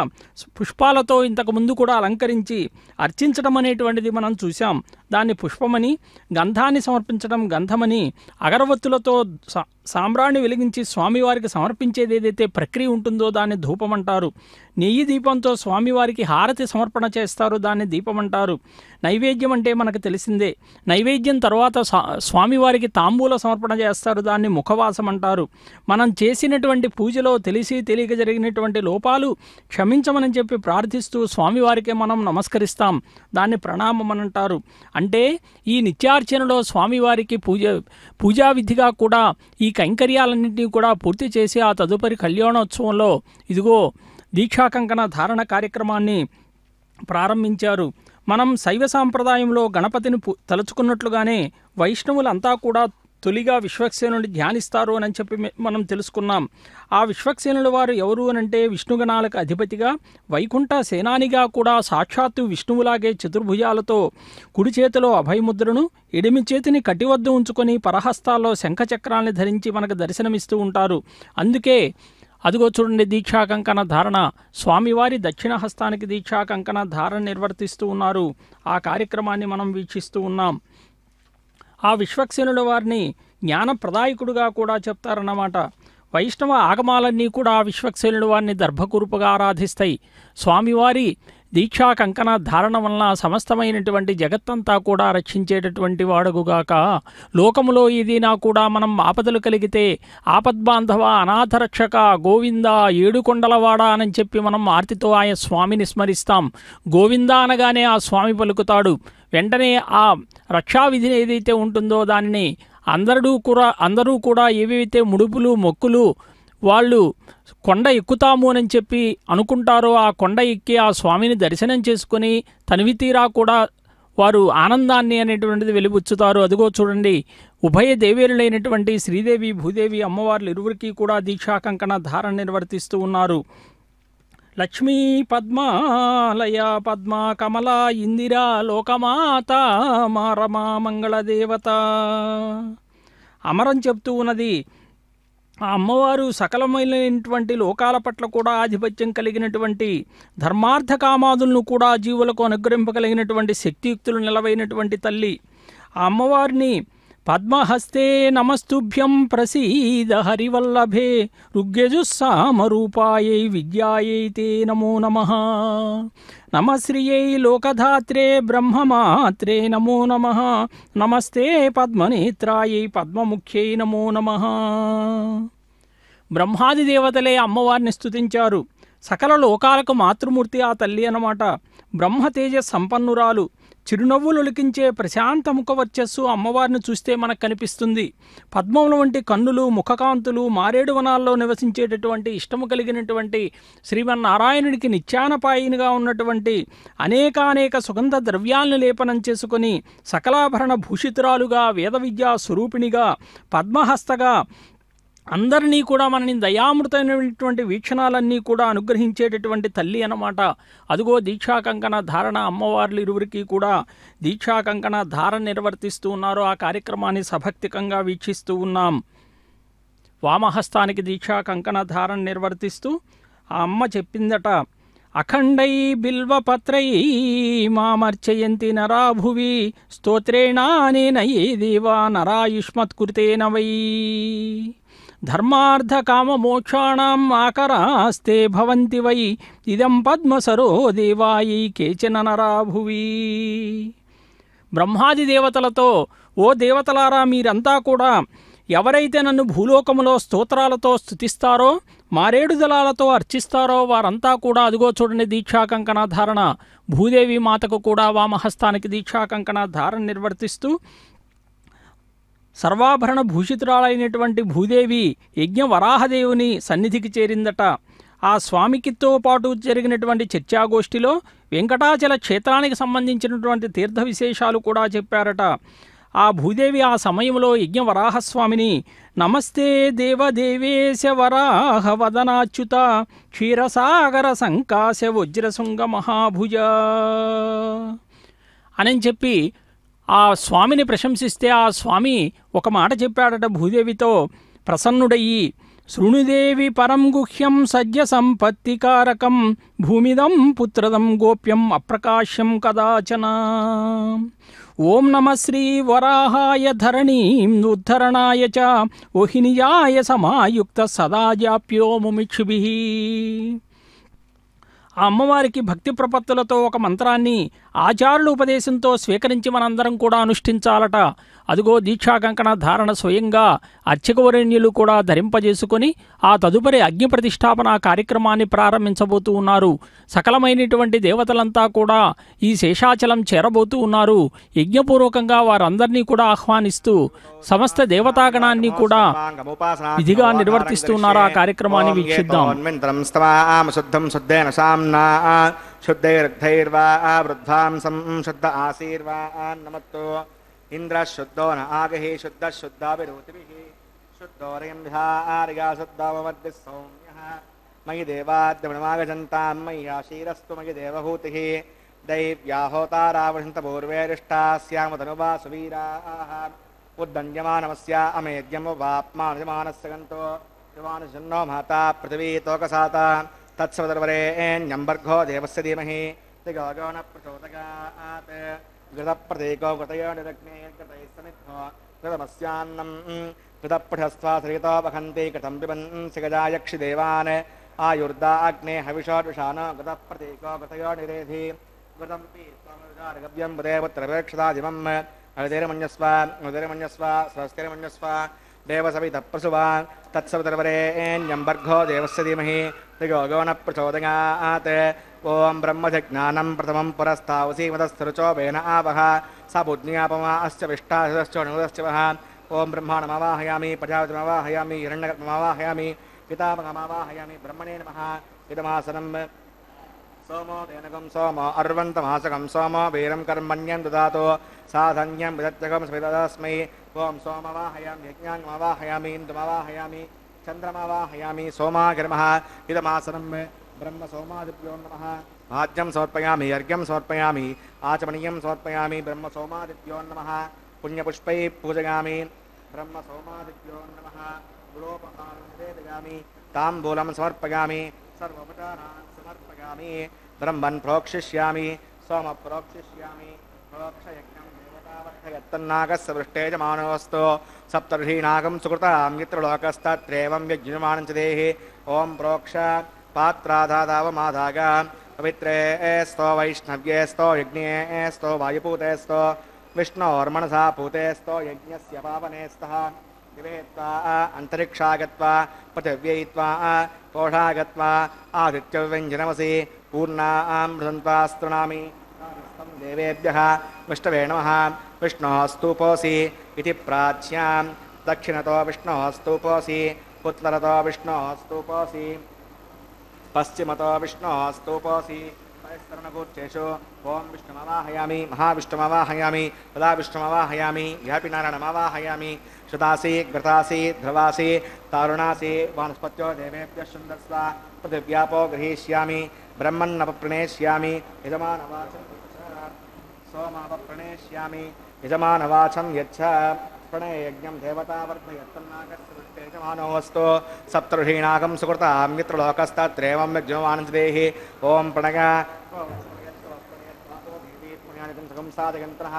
పుష్పాలతో ఇంతకు ముందు కూడా అలంకరించి అర్చించడం అనేటువంటిది మనం చూసాం దాన్ని పుష్పమని గంధాన్ని సమర్పించడం గంధమని అగరవత్తులతో సా- సాంబ్రాణి వెలిగించి స్వామివారికి సమర్పించే చేసేది ఏదైతే ప్రక్రియ ఉంటుందో దాన్ని ధూపం అంటారు నెయ్యి దీపంతో స్వామివారికి హారతి సమర్పణ చేస్తారు దాన్ని దీపం అంటారు నైవేద్యం అంటే మనకు తెలిసిందే. నైవేద్యం తర్వాత స్వా- స్వామివారికి తాంబూల సమర్పణ చేస్తారు దాన్ని ముఖవాసం అంటారు. మనం చేసినటువంటి పూజలో తెలిసి తెలియక జరిగినటువంటి లోపాలు క్షమించమని చెప్పి ప్రార్థిస్తూ స్వామివారికే మనం నమస్కరిస్తాం. దాన్ని ప్రణామం అని అంటారు. అంటే ఈ నిత్యార్చనలో స్వామివారికి పూజ పూజా విధిగా కూడా ఈ కైంకర్యాలన్నింటినీ కూడా పూర్తి చేసి ఆ తదుపరి తదుపరి కళ్యాణోత్సవంలో ఇదిగో దీక్షాకంకణ ధారణ కార్యక్రమాన్ని ప్రారంభించారు. మనం శైవ సాంప్రదాయంలో గణపతిని తలుచుకున్నట్లుగానే వైష్ణవులంతా కూడా తొలిగా విశ్వక్సేనుని ధ్యానిస్తారు అని చెప్పి మనం తెలుసుకున్నాం. ఆ విశ్వక్సేనుల వారు ఎవరు అనంటే విష్ణుగణాలకు అధిపతిగా వైకుంఠ సేనానిగా కూడా సాక్షాత్తు విష్ణువులాగే చతుర్భుజాలతో కుడి చేతిలో అభయముద్రను ఎడమి చేతిని కటివద్ద ఉంచుకొని పరహస్తాల్లో శంఖచక్రాల్ని ధరించి మనకు దర్శనమిస్తూ ఉంటారు. అందుకే అదిగో చూడండి దీక్షా కంకణ ధారణ. స్వామివారి దక్షిణ హస్తానికి దీక్షా కంకణ ధారణ నిర్వర్తిస్తూ ఉన్నారు. ఆ కార్యక్రమాన్ని మనం వీక్షిస్తూ ఉన్నాం. ఆ విశ్వక్సేనుల వారిని జ్ఞానప్రదాయకుడుగా కూడా చెప్తారన్నమాట. వైష్ణవ ఆగమాలన్నీ కూడా ఆ విశ్వక్సేనుల వారిని దర్భకురుపుగా ఆరాధిస్తాయి. స్వామివారి దీక్షా కంకణ ధారణ వలన సమస్తమైనటువంటి జగత్తంతా కూడా రక్షించేటటువంటి వాడుగుగాక. లోకములో ఏదైనా కూడా మనం ఆపదలు కలిగితే ఆపద్బాంధవ అనాథరక్షక గోవింద ఏడుకొండలవాడ అని చెప్పి మనం ఆర్తితో ఆయన స్వామిని స్మరిస్తాం. గోవింద అనగానే ఆ స్వామి పలుకుతాడు. వెంటనే ఆ రక్షా విధిని ఏదైతే ఉంటుందో దానిని అందరూ కూడా అందరూ కూడా ఏవైతే ముడుపులు మొక్కులు వాళ్ళు కొండ ఎక్కుతాము అని చెప్పి అనుకుంటారో ఆ కొండ ఎక్కి ఆ స్వామిని దర్శనం చేసుకొని తనివి తీరా కూడా వారు ఆనందాన్ని అనేటువంటిది వెలిబుచ్చుతారు. అదిగో చూడండి ఉభయ దేవేరులైనటువంటి శ్రీదేవి భూదేవి అమ్మవార్లు ఇరువురికి కూడా దీక్షా కంకణ ధారణ నిర్వర్తిస్తూ ఉన్నారు. లక్ష్మీ పద్మాలయ పద్మ కమల ఇందిరా లోకమాత మారమా మంగళదేవత. అమరం చెప్తూ ఉన్నది ఆ అమ్మవారు సకలమైనటువంటి లోకాల పట్ల కూడా ఆధిపత్యం కలిగినటువంటి ధర్మార్థ కామాదులను కూడా జీవులకు అనుగ్రహింపగలిగినటువంటి శక్తియుక్తులు నిలవైనటువంటి తల్లి. ఆ అమ్మవారిని పద్మహస్తే నమస్తుభ్యం ప్రసీద హరివల్లభే ఋగ్యజుస్సామరూపాయై విద్యాయై తే నమో నమ. నమశ్రియై లోకధాత్రే బ్రహ్మమాత్రే నమో నమ. నమస్తే పద్మనేత్రాయై పద్మముఖ్యై నమో నమ. బ్రహ్మాది దేవతలే అమ్మవారిని స్తుతించారు. సకల లోకాలకు మాతృమూర్తి ఆ తల్లి అన్నమాట. బ్రహ్మ తేజ సంపన్నురాలు. చిరునవ్వులు ఒలికించే ప్రశాంత ముఖ వర్చస్సు అమ్మవారిని చూస్తే మనకు కనిపిస్తుంది. పద్మముల వంటి కన్నులు ముఖకాంతులు మారేడు వనాల్లో నివసించేటటువంటి ఇష్టము కలిగినటువంటి శ్రీమన్నారాయణుడికి నిత్యానపాయినిగా ఉన్నటువంటి అనేకానేక సుగంధ ద్రవ్యాలను లేపనం చేసుకుని సకలాభరణ భూషితురాలుగా వేద విద్యా స్వరూపిణిగా పద్మహస్తగా అందరినీ కూడా మనని దయామృతమైనటువంటి వీక్షణాలన్నీ కూడా అనుగ్రహించేటటువంటి తల్లి అన్నమాట. అదుగో దీక్షా కంకణ ధారణ అమ్మవార్లు ఇరువురికి కూడా దీక్షా కంకణ ధారణ నిర్వర్తిస్తూ ఉన్నారు. ఆ కార్యక్రమాన్ని సభక్తికంగా వీక్షిస్తూ ఉన్నాం. వామహస్తానికి దీక్షా కంకణ ధారణ నిర్వర్తిస్తూ ఆ అమ్మ చెప్పిందట అఖండై బిల్వపత్రై మామర్చయంతి నరాభువి స్తోత్రేణానేనయే దేవా నరాయుష్మత్కృతేన వై. ధర్మార్థకామమోక్షాణం ఆకరాస్తే భవంతి వై ఇదం పద్మసరో దేవాయి కేచన నరాభువి. బ్రహ్మాది దేవతలతో ఓ దేవతలారా మీరంతా కూడా ఎవరైతే నన్ను భూలోకములో స్తోత్రాలతో స్తుతిస్తారో మారేడు దళాలతో అర్చిస్తారో వారంతా కూడా అదుగో చూడండి దీక్షా కంకణ ధారణ. భూదేవి మాతకు కూడా వామహస్తానికి దీక్షా కంకణ ధారణ నిర్వర్తిస్తూ సర్వాభరణ భూషితురాలైనటువంటి భూదేవి యజ్ఞ వరాహదేవుని సన్నిధికి చేరిందట. ఆ స్వామికితో పాటు జరిగినటువంటి చర్చాగోష్ఠిలో వెంకటాచల క్షేత్రానికి సంబంధించినటువంటి తీర్థ విశేషాలు కూడా చెప్పారట. ఆ భూదేవి ఆ సమయంలో యజ్ఞ వరాహస్వామిని నమస్తే దేవదేవేశ వరాహ వదనాచ్యుత క్షీరసాగర సంకాశ వజ్రశృంగ మహాభుజ అని చెప్పి ఆ స్వామిని ప్రశంసిస్తే ఆ స్వామి ఒక మాట చెప్పాడట భూదేవితో ప్రసన్నుడయ్యి శృణుదేవి పరం గుహ్యం సజ్జ సంపత్తికారకం భూమిదం పుత్రదం గోప్యం అప్రకాశ్యం కదాచన. ఓం నమ శ్రీ వరాహాయ ధరణీం ఉద్ధరణాయ చ ఓహినియాయ సమాయుక్త సదా జాప్యో ముమిక్షుభి. ఆ అమ్మవారికి భక్తి ప్రపత్తులతో ఒక మంత్రాన్ని ఆచారుల ఉపదేశంతో స్వీకరించి మనందరం కూడా అనుష్ఠించాలట. అదుగో దీక్షా కంకణ ధారణ స్వయంగా అర్చకవరణ్యులు కూడా ధరింపజేసుకొని ఆ తదుపరి అగ్ని ప్రతిష్టాపన కార్యక్రమాన్ని ప్రారంభించబోతూ ఉన్నారు. సకలమైనటువంటి దేవతలంతా కూడా ఈ శేషాచలం చేరబోతూ ఉన్నారు. యజ్ఞపూర్వకంగా వారందరినీ కూడా ఆహ్వానిస్తూ సమస్త దేవతాగణాన్ని కూడా విధిగా నిర్వర్తిస్తున్నారు ఆ కార్యక్రమాన్ని వీక్షిద్దాం. శుద్ధైర్ధైర్వా शुद्धां संशुद्ध आशीर्वान्नमत्तो इन्द्रः शुद्धो न आगहि, शुद्धः शुद्धाभिरोतिभिः शुद्धोरयम्भ्यार्या शुद्धामवद्भिः सौम्यः। मयि देवाद्यमणमागजन्तां मय्याशीरस्तु मयि देवभूतिः। दैव्याहोतारावृषन्तपूर्वेरिष्टास्यामतनुवा सुवीराः। उद्दण्ड्यमानमस्या अमेद्यं वाप्मानुजमानस्य गन्तो। युवानुजन्नो माता पृथिवी तोकसाता। तत्सवदर्वरेण्यम्बर्घो देवस्य धीमहि। दिगोगो न प्रचोदगात् घृतप्रतीको घृतयो निरग्ने घृतैः समिद्धो घृतमस्यान्नम् घृतपठस्त्वा श्रितो वहन्ति घृतं पिबन्सि गजायक्षिदेवान् आयुर्दा अग्ने हविषोर्विषानो घृतप्रतीको निरेधि। घृतं पीत्वामरुदार्गव्यं बुधे पुत्रपेक्षदाजिमम् हृदयमन्यस्व हृदयमन्यस्व स्वस्तिरमन्यस्व। देवसवितः प्रसुवान् तत्सवितर्वरेण्यम्बर्घो देवस्य धीमहि। दिगोगो न प्रचोदयात्। ॐ ब्रह्मजज्ञानं प्रथमं पुरस्तावसि मदस्तरुचो वेन आवह। स बुद्ध्यापमा अस्य विष्टाशुरश्च वः। ॐ ब्रह्माणमावाहयामि प्रजापतिमवाहयामि हिरण्यकर्ममावाहयामि पितामहमावाहयामि, ब्रह्मणे नमः। इदमासनं सोमो तेनकं सोमो अर्वन्तमासकं सोमो वीरं कर्मण्यं ददातु। साधन्यं विदत्यकं स्मिदस्मै ओम सोमवाहयामि यज्ञान् आवाहयामि इन्द्रमावाहयामि, चन्द्रमावाहयामि सोमाघर्मः इदमासनं ब्रह्म सोमादिभ्यो नमः। भाज्यम समर्पयामि अर्घ्यं समर्पयामि, आचमनीयं समर्पयामि ब्रह्म सोमादिभ्यो नमः। पुण्यपुष्पै पूजयामि ब्रह्म सोमादिभ्यो नमः। गुणोपहारं निवेदयामि, ताम्बूलं समर्पयामि, सर्वोपचारान् समर्पयामि, ब्रह्मन् प्रोक्षिष्यामि सोमप्रोक्षिष्यामि प्रोक्षयज्ञ यत्तन्नाकस्सवृष्टे जमानोऽस्तु सप्तर्षीनाकं सुकृतां यत्रलोकस्तत्रेवं यज्ञमानं च देहि। ॐ प्रोक्ष पात्राधादावमाधाग। पवित्रे स्तो वैष्णव्ये स्तो यज्ञे स्तो वायुपूते स्तो। विष्णोर्मणसा पूते स्तो यज्ञस्य पावने स्तः। दिवे त्वा अन्तरिक्षागत्वा पृथिव्यै त्वा कोषागत्वा आदित्यव्यञ्जनमसि पूर्णां मृदन्त्वा स्तृणामि देवेभ्यः। विष्टवे नमः। विष्णोः स्तूपोऽसि इति प्राच्यां दक्षिणतो विष्णोः स्तूपोऽसि उत्तरतो विष्णोः स्तूपोऽसि पश्चिमतो विष्णोः स्तूपोऽसि परिसरणगोत्रेषु ॐ विष्णुमवाहयामि, महाविष्णुमवाहयामि तदा विष्णुमवाहयामि ह्यापि नारायणमवाहयामि। श्रुतासि घृतासि, ध्रुवासि, तारुणासि, वानस्पत्यो देवेभ्यः सुन्दर्स्व पृथिव्यापो गृहीष्यामि, ब्रह्मन्नपप्रणेष्यामि यजमानवाचं सोमापप्रणेष्यामि। यजमानवाचं यच्छ। प्रणययज्ञं देवतावर्धयत्तन्नागस्तेजमानोऽस्तु सप्तऋषीणागं सुकृतां मित्रलोकस्तत्रैवं यज्ञमानन्देः ॐ प्रणय। साधयन्त्रः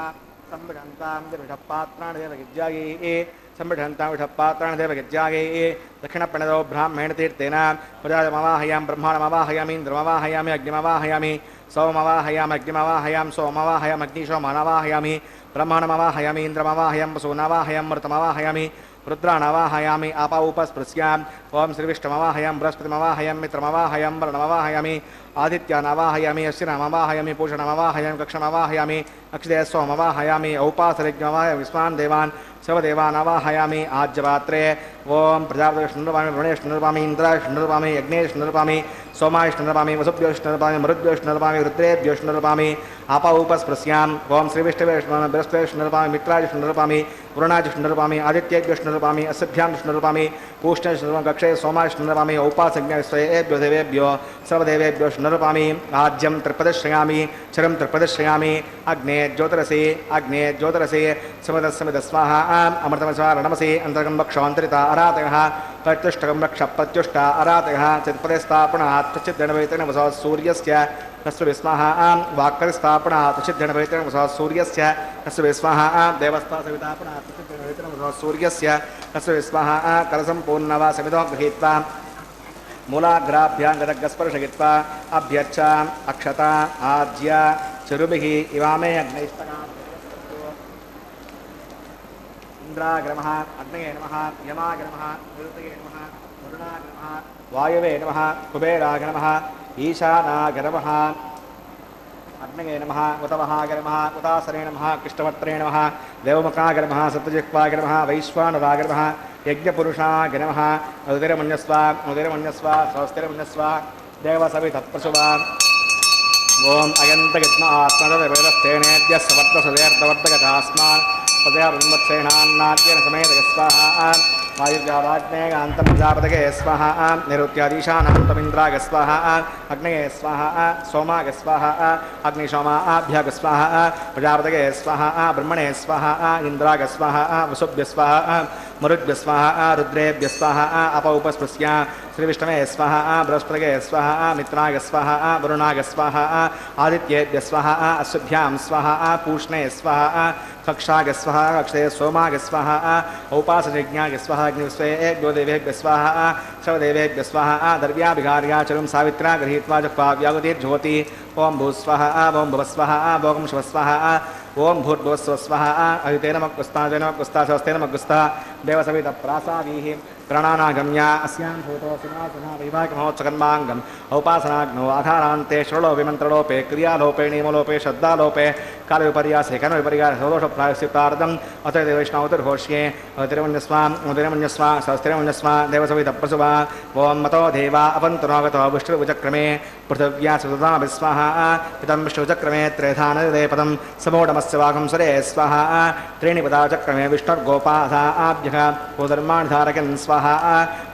संविढन्तां देवपात्राणि देवगिज्जायै संविढन्तां विषपात्राणि देवगिज्जायै दक्षिणप्रणदो ब्राह्मणेन तीर्थेन प्रजामवाहयां ब्रह्माणमवाहयामि, इन्द्रमवाहयामि, अग्निमवाहयामि सोमवाहयामि अग्निमवाहयां सोमवाहयाम् अग्निशोमानवाहयामि ब्रह्माणमवाहयामि इन्द्रमवाहयं वसूनवाहयं मृतमवाहयामि रुद्राणवाहयामि आपा उपस्पृश्याम् ॐ श्रीविष्णुमवाहयं बृहस्पतिमवाहयं मित्रमवाहयं वर्णमवाहयामि आदित्यानवाहयामि अश्विनमवाहयामि पूषणमवाहयं कक्षमवाहयामि अक्षिदे सोमवाहयामि औपासरिज्ञमवाहयामि विस्मान् देवान् सर्वदेवानवाहयामि आज्यपात्रे ॐ प्रजापतिष्णुर्पामि वरुणेष्णुर्पामि इन्द्राष्णुर्पामि यज्ञेष्णुर्पामि सोमाष्णुर्पामि वसुभ्योष्णुर्पामि मरुद्योष्णुर्पामि रुद्रेभ्योष्णुर्पामि आपा उपस्पृश्याम् ॐ श्रीविष्णुवेष्णुर्पामि बृहस्पतिष्णुर्पामि मित्राजिष्णुर्पामि वरुणाजिष्णुर्पामि आदित्येभ्योष्णुर्पामि अस्यभ्यां विष्णुर्पामि पूष्णेष्णुर्पामि कक्षे सोमाष्णुर्पामि औपासज्ञस्वयेभ्यो देवेभ्यो, सर्वदेवेभ्यो स्नरुपामि आज्यं त्रिपदश्रयामि, चिरं त्रिपदश्रयामि, अग्ने ज्योतिरसि अग्ने ज्योतिरसि समितस्समित स्वाहा अमृतमस्वा, रणमसि, अन्तर्गं वक्षान्तरिता, अरातयः, प्रत्युष्टकं रक्ष प्रत्युष्ट, अरातयः चित्पदे स्थापनात् प्रचिद्गणभैतेन वसः सूर्यस्य तस्य विस्मः वाक्करिस्थापनात् प्रचिद्गणभैतेन वसः सूर्यस्य तस्य विस्मः देवस्था सवितापनात् प्रचिद्गणभैतेन वसः सूर्यस्य तस्य विस्मः करसम्पूर्णवा समितो गृहीत्वा मूलाग्राभ्यां गदग्स्पर्शयित्वा अभ्यर्च, अक्षता आज्य चरुभिः इवामे अग्नैस्तका इन्द्राग्रमः, अग्नये नमः, यमाग्रमः, निरुतये नमः, वरुणाग्रमः, वायवे नमः, कुबेराग्रमः, ईशानागरमः, अग्नये नमः उतासरे नमः कृष्णवत्रे नमः सत्यजिह्वागरमः, वैश्वानरागरमः यज्ञपुरुषागरमः उदिरमन्यस्व उदिरमन्यस्व स्वस्तिरमन्यस्व देवसवितत्प्रसुवा ॐ अयन्तगत्म आत्मदवेदस्थेनेद्य सवर्तसुदेर्दवर्तगतास्मान् पदयावत्सेनान्नाद्येन समेतय स्वाहा। वायुव्यावाग्नेयान्तं प्रजापतये स्वाहा। निरुत्यादीशानान्तमिन्द्राग स्वाहा। अग्नये स्वाहा। सोमाग स्वाहा। अग्निशोमाभ्याग स्वाहा। प्रजापतये स्वाहा। ब्रह्मणे स्वाहा। इन्द्राग स्वाहा। वसुभ्य स्वाहा। मरुद्भ्य स्वाहा, रुद्रेभ्य स्वाहा, अप उपस्पृश्य। श्रीविष्णवे स्वाहा, बृहस्पतये स्वाहा मित्राग स्वाहा वरुणाग स्वाहा, आदित्येभ्य स्वाहा अश्वभ्यां स्वाहा, पूष्णे स्वाहा कक्षाग स्वाहा कक्षे सोमाग स्वाहा औपासयज्ञाग स्वाहा अग्निस्वेभ्यो देवेभ्य स्वाहा, शवदेवेभ्य स्वाहा दर्व्याभिघार्याचरुं सावित्रा गृहीत्वा जह्वा व्यागतिर्ज्योति। ॐ भूस्वाहा, ॐ भुवस्वाहा ॐ शुभस्वाहा ॐ भूर्भुवस्व स्वाहा अहितेन मग्गुस्ता जन मग्गुस्ता स्वस्तेन मग्गुस्ता देवसवितप्रासावीः प्राणानागम्य अस्यां भूतो सुनासना वैवाहिकमहोत्सकन्माङ्गम् औपासनाग्नो आधारान्ते श्रुलो विमन्त्रलोपे क्रियालोपे नियमलोपे श्रद्धालोपे, कालविपर्यासे कनविपर्यासे सदोषप्रायस्युतार्धम् अथ वैष्णवतिर्घोष्ये तिरुमन्यस्वां तिरुमन्यस्वा सहस्तिरमन्यस्वा देवसवितप्रसुवा ॐ मतो देवा अपन्तुनागतो विष्णुभुचक्रमे पृथिव्या सुतताभिस्वाहा इदं विष्णुचक्रमे त्रेधानदे पदं समोडमस्य वाघं सुरे स्वाहा, त्रीणि पदाचक्रमे विष्णुर्गोपाधा आभ्यः गोधर्माणि धारकन् स्वाहा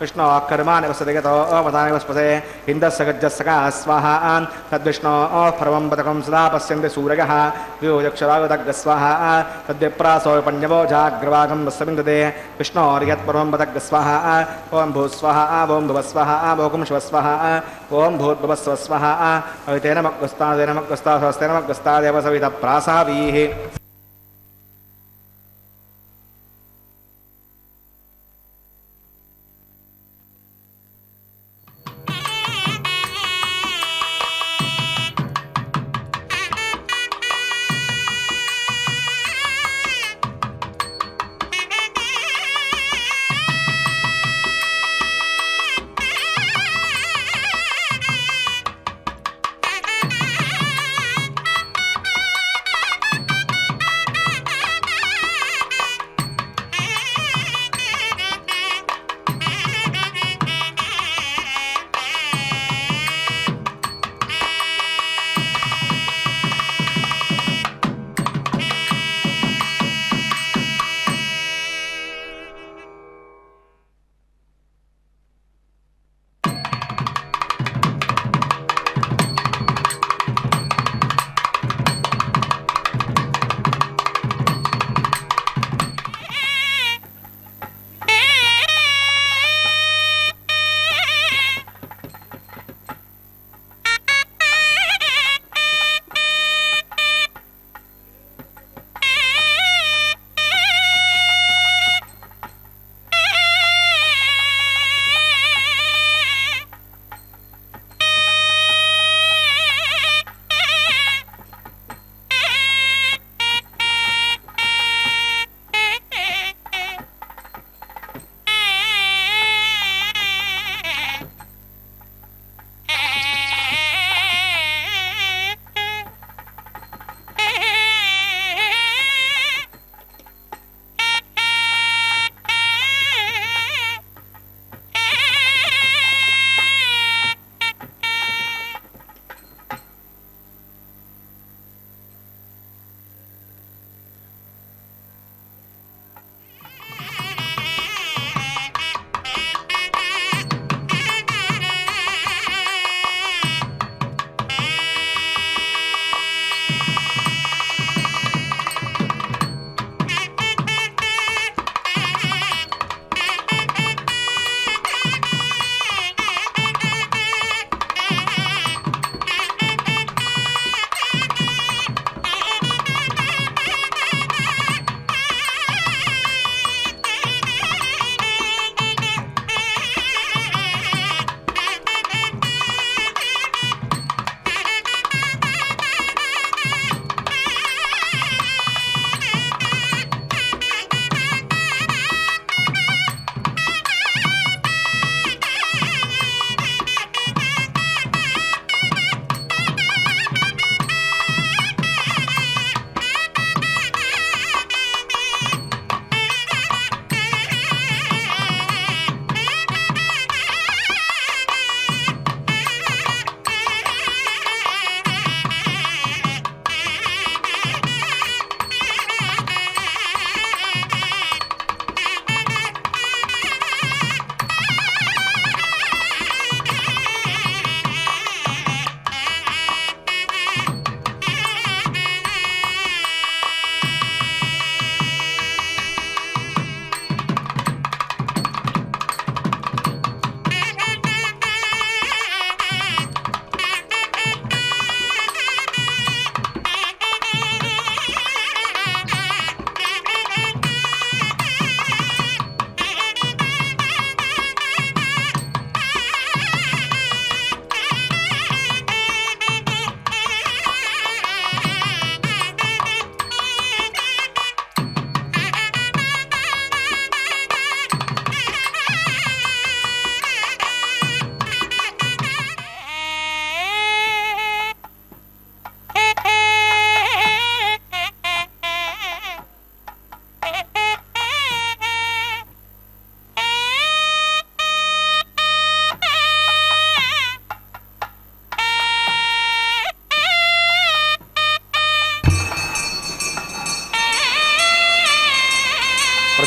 विष्णो कर्माणि वसति गतो अवतानि वस्पते। इन्दस्य गज्जस्सका स्वाहा। तद्विष्णो परमं पदकं सदा पश्यन्ति सूरयः वियोजक्षरागदग्ग स्वाहा। तद्विप्रासो पण्यवो जाग्रवागं वस्समिन्दते विष्णोर्यत्परमं पदग्ग स्वाहा। ॐ भूस्वाहा ॐ भुवस्वाहा ॐ शिवस्वाहा ॐ भूर्भुवस्व स्वाहा। अवितेन मग्गस्ता तेन मग्गस्ता स्वस्तेन मग्गस्ता देवसवितप्रासावीः।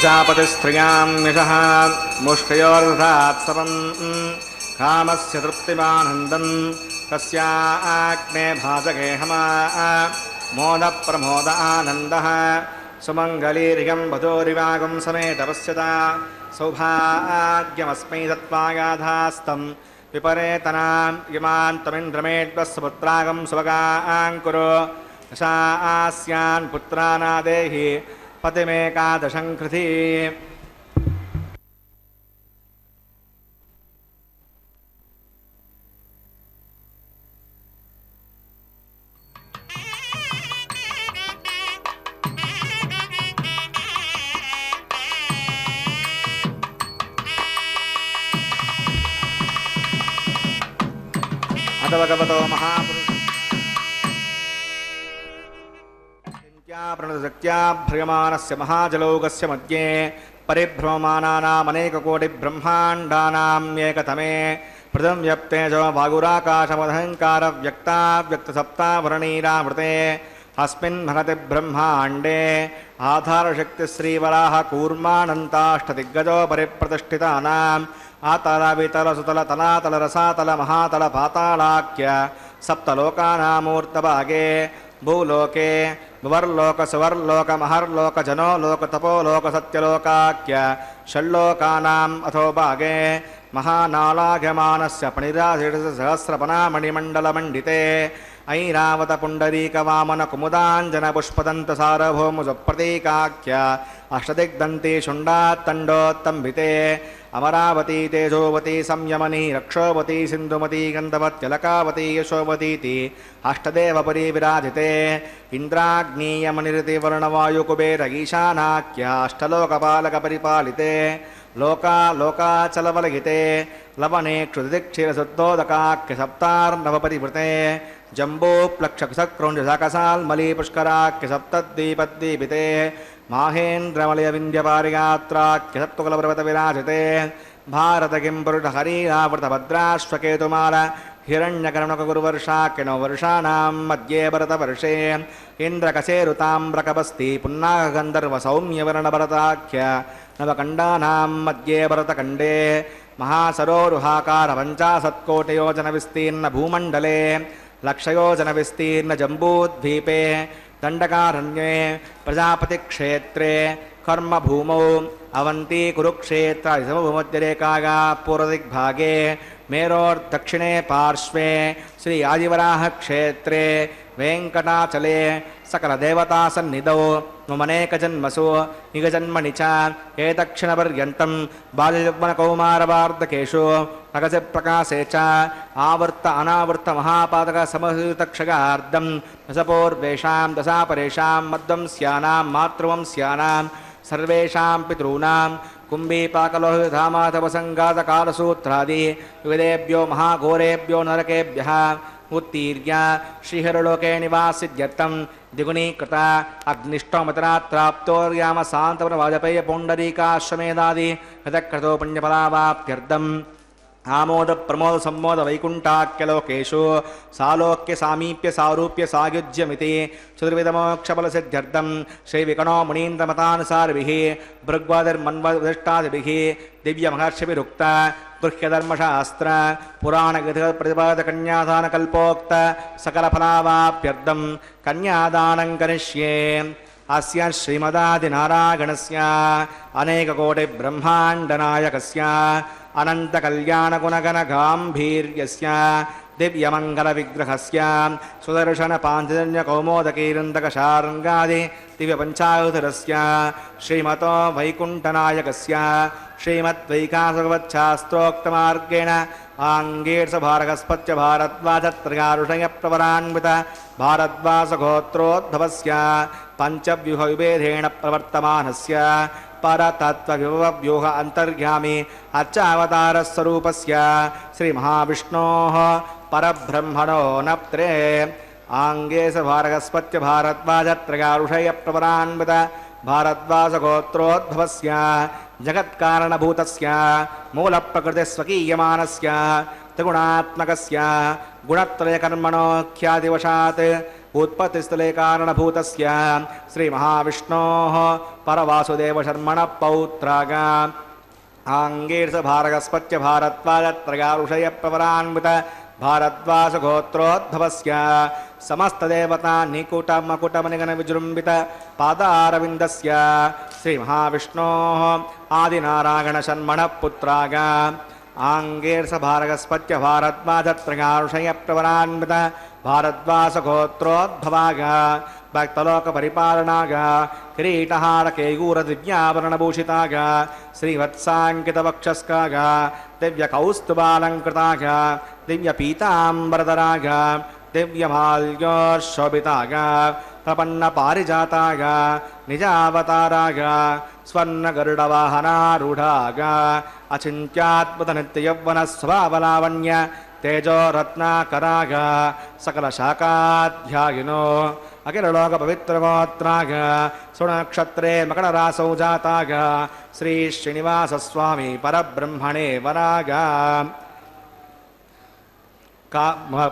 प्रजापतिस्त्रियाम् निषः मुष्टयोर्तवम् कामस्य तृप्तिमानन्दम्। तस्याग्ने भाजगे हमा। मोदप्रमोद आनन्दः। सुमङ्गलीर्गम् भदूरिवागम् समेत पश्यता। सौभा विपरेतनाम् इमान् सुभगाङ्कुरो स्वपुत्रागम् सुभगाङ्कुरु स्यान्पुत्रानादेहि पतिमेकादशं भ्रियमाणस्य महाजलौकस्य मध्ये परिभ्रममानानामनेककोटिब्रह्माण्डानाम् एकतमे पृथं व्यप्तेजो ब्रह्माण्डे आधारशक्तिश्रीवराः परिप्रतिष्ठितानाम् आतल वितल सुतल तलातल रसातल महातल पातालाख्य सप्तलोकानामूर्तभागे। भूलोके भुवर्लोक सुवर्लोक महर्लोक जनो लोक तपो लोक सत्यलोकाख्य षल्लोकानाम् अथो भागे महानालाघ्यमानस्य पणिराधिसहस्रपनामणिमण्डलमण्डिते ऐरावत पुण्डरीकवामन कुमुदाञ्जनपुष्पदन्त सार्वभौमुजप्रतीकाख्य अष्टदिग्दन्ती शुण्डात्तण्डोत्तम्भिते अमरावती तेजोवती संयमनी रक्षोवती सिन्धुमती गन्धवत्यलकावती यशोवतीति अष्टदेवपरी विराजिते इन्द्राग्नीयमनिरतिवर्णवायुकुबेर ईशानाख्य अष्टलोकपालकपरिपालिते लोका लोकाचलवलहिते लवणे सप्तार्णवपरिवृते जम्बोप्लक्षसक्रोञ्ज सकसाल्मलीपुष्कराख्यसप्तद्दीपद्दीपिते माहेन्द्रमलयविन्द्यपारियात्राख्यसप्तकुलपर्वतविराजिते पुरुषहरीरावृतभद्राश्वकेतुमाल हिरण्यकर्णकगुरुवर्षाख्यनो वर्षाणां मध्ये भरतवर्षे इन्द्रकसेरुताम्रकपस्ति पुन्नागन्धर्वसौम्यवर्णभरताख्य इन्द्रकसेरुताम्ब्रकपस्थीपुन्नागन्धर्वसौम्यवर्णभरताख्यनवकण्डानां मध्ये भरतकण्डे महासरोरुहाकारपञ्चाशत्कोटियोजनविस्तीर्णभूमण्डले लक्षयोजनविस्तीर्णजम्बूद्वीपे दण्डकारण्ये प्रजापतिक्षेत्रे कर्मभूमौ पूर्व पूर्वदिग्भागे मेरोर्दक्षिणे पार्श्वे श्री आदिवराहक्षेत्रे वेङ्कटाचले सकलदेवतासन्निधौ ममनेकजन्मसु। निगजन्मनि च एतक्षणपर्यन्तं बाल्यवनकौमारवार्धकेषु प्रकाशे च आवर्त अनावर्तमहापादकसमहृतक्षगार्धं दशपूर्वेषां दशापरेषां मध्वंस्यानां मातृवंस्यानां सर्वेषां पितॄणां कुम्भीपाकलोहिधामातपसङ्गातकालसूत्रादि विविधेभ्यो महाघोरेभ्यो नरकेभ्यः उत्तीर्य श्रीहरलोके निवासित्यर्थं द्विगुणीकृता अग्निष्टोमतरात्राप्तोर्यामसान्तवनवाजपेय पौण्डरीकाश्वमेधादि हतक्रतो आमोदप्रमोदसम्मोदवैकुण्ठाख्यलोकेषु सालोक्यसामीप्य सारूप्य सायुज्यमिति चतुर्विधमोक्षबलसिद्ध्यर्थं श्रीविकणो मुनीन्द्रमतानुसारिभिः गृह्यधर्मशास्त्र दिव्यमहर्षिभिरुक्ता सकलफलावाप्यर्थं कन्यादानं करिष्ये अस्य श्रीमदादिनारायणस्य अनेककोटिब्रह्माण्डनायकस्य अनन्तकल्याणगुणगणगाम्भीर्यस्य दिव्यमङ्गलविग्रहस्य सुदर्शनपाञ्चजन्यकौमोदकीरन्दकशार्ङ्गादि दिव्यपञ्चायुधरस्य श्रीमतो वैकुण्ठनायकस्य श्रीमद्वैकासभवच्छास्त्रोक्तमार्गेण आङ्गीर्षभारगस्पत्य भारद्वासगोत्रोद्धवस्य पञ्चव्यूहविभेदेण प्रवर्तमानस्य परतत्त्वविभवव्यूह अन्तर्गामि अर्चावतारस्वरूपस्य श्रीमहाविष्णोः परब्रह्मणो नप्त्रे। आङ्गे स भारगस्पत्य आङ्गेशभारगस्पत्यभारद्वाजत्रया भारद्वासगोत्रोद्भवस्य जगत्कारणभूतस्य मूलप्रकृतिस्वकीयमानस्य त्रिगुणात्मकस्य गुणत्रयकर्मणोऽख्यादिवशात् उत्पत्तिस्थले कारणभूतस्य श्रीमहाविष्णोः परवासुदेवशर्मणः पौत्रागा आङ्गीर्षभारगस्पत्य भारद्वाजत्रगारुषयप्रवरान्वित भारद्वासगोत्रोद्भवस्य समस्तदेवता निकुटमकुटमनिगणविजृम्बित पादारविन्दस्य श्रीमहाविष्णोः आदिनारायणशर्मणः पुत्राग आङ्गीर्षभारगस्पत्य भारद्वाजत्रगारुषयप्रवरान्वित भारद्वासगोत्रोद्भवाग भक्तलोकपरिपालनाग किरीटहारकेयूरदिव्याभरणभूषिताग श्रीवत्साङ्कितवक्षस्काग दिव्यकौस्तुभालङ्कृताग दिव्यपीताम्बरधराग दिव्यमाल्योशोभिताग प्रपन्नपारिजाताग निजावताराग स्वर्णगरुडवाहनारूढाग अचिन्त्यात्मतनित्ययौवनस्वभावलावण्य तेजो रत्नाकराग सकलशाकाध्यायिनो। अखिललोकपवित्रगोत्राग सुनक्षत्रे मकररासौ जाताग। श्रीश्रीनिवासस्वामी परब्रह्मणे वराग। का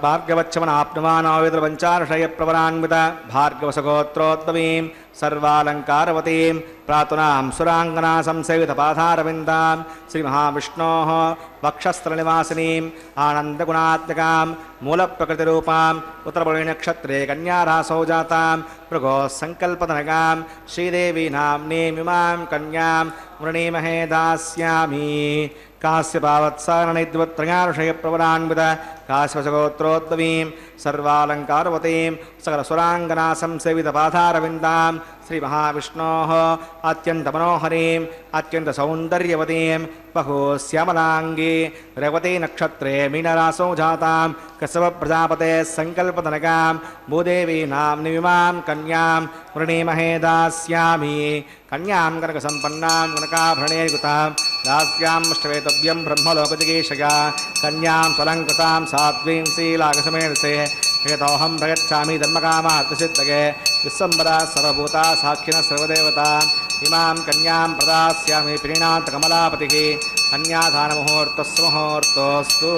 भार्गवच्छमनाप्नुवानाविद्रपञ्चार्षयप्रवरान्वित भार्गवसगोत्रोद्भवीं सर्वालङ्कारवतीं प्रातुनां सुराङ्गना संसेवितपाधारविन्दां श्रीमहाविष्णोः वक्षस्त्रनिवासिनीम् आनन्दगुणात्मकां मूलप्रकृतिरूपाम् उत्तरपरिणक्षत्रे कन्यारासौ जातां मृगोः सङ्कल्पतनकां श्रीदेवी नाम्नीमिमां कन्यां वृणीमहे दास्यामि సర్వాలంకారవతీం సకల సురాంగనా సంసేవిత పాధారవిందాం श्रीमहाविष्णोः अत्यन्तमनोहरीम् अत्यन्तसौन्दर्यवतीं बहुश्यामलाङ्गी रेवती नक्षत्रे मीनरासौ जातां कसवप्रजापतेः सङ्कल्पतनकां भूदेवी नाम्निमिमां कन्यां वृणीमहे दास्यामि। कन्यां कनकसम्पन्नां कनकाभरणे युतां दास्यामष्टवेतव्यं ब्रह्मलोकजिगीषया। कन्यां स्वलङ्कृतां सात्वीं शीलाकसमेधसे हेतोऽहं प्रगच्छामि धर्मकामार्थसिद्धगे विश्वम्बरा सर्वभूता साक्षिणः सर्वदेवता। इमां कन्यां प्रदास्यामि प्रीणान्तकमलापतिः। कन्यादानमुहूर्तस्व मुहूर्तोऽस्तु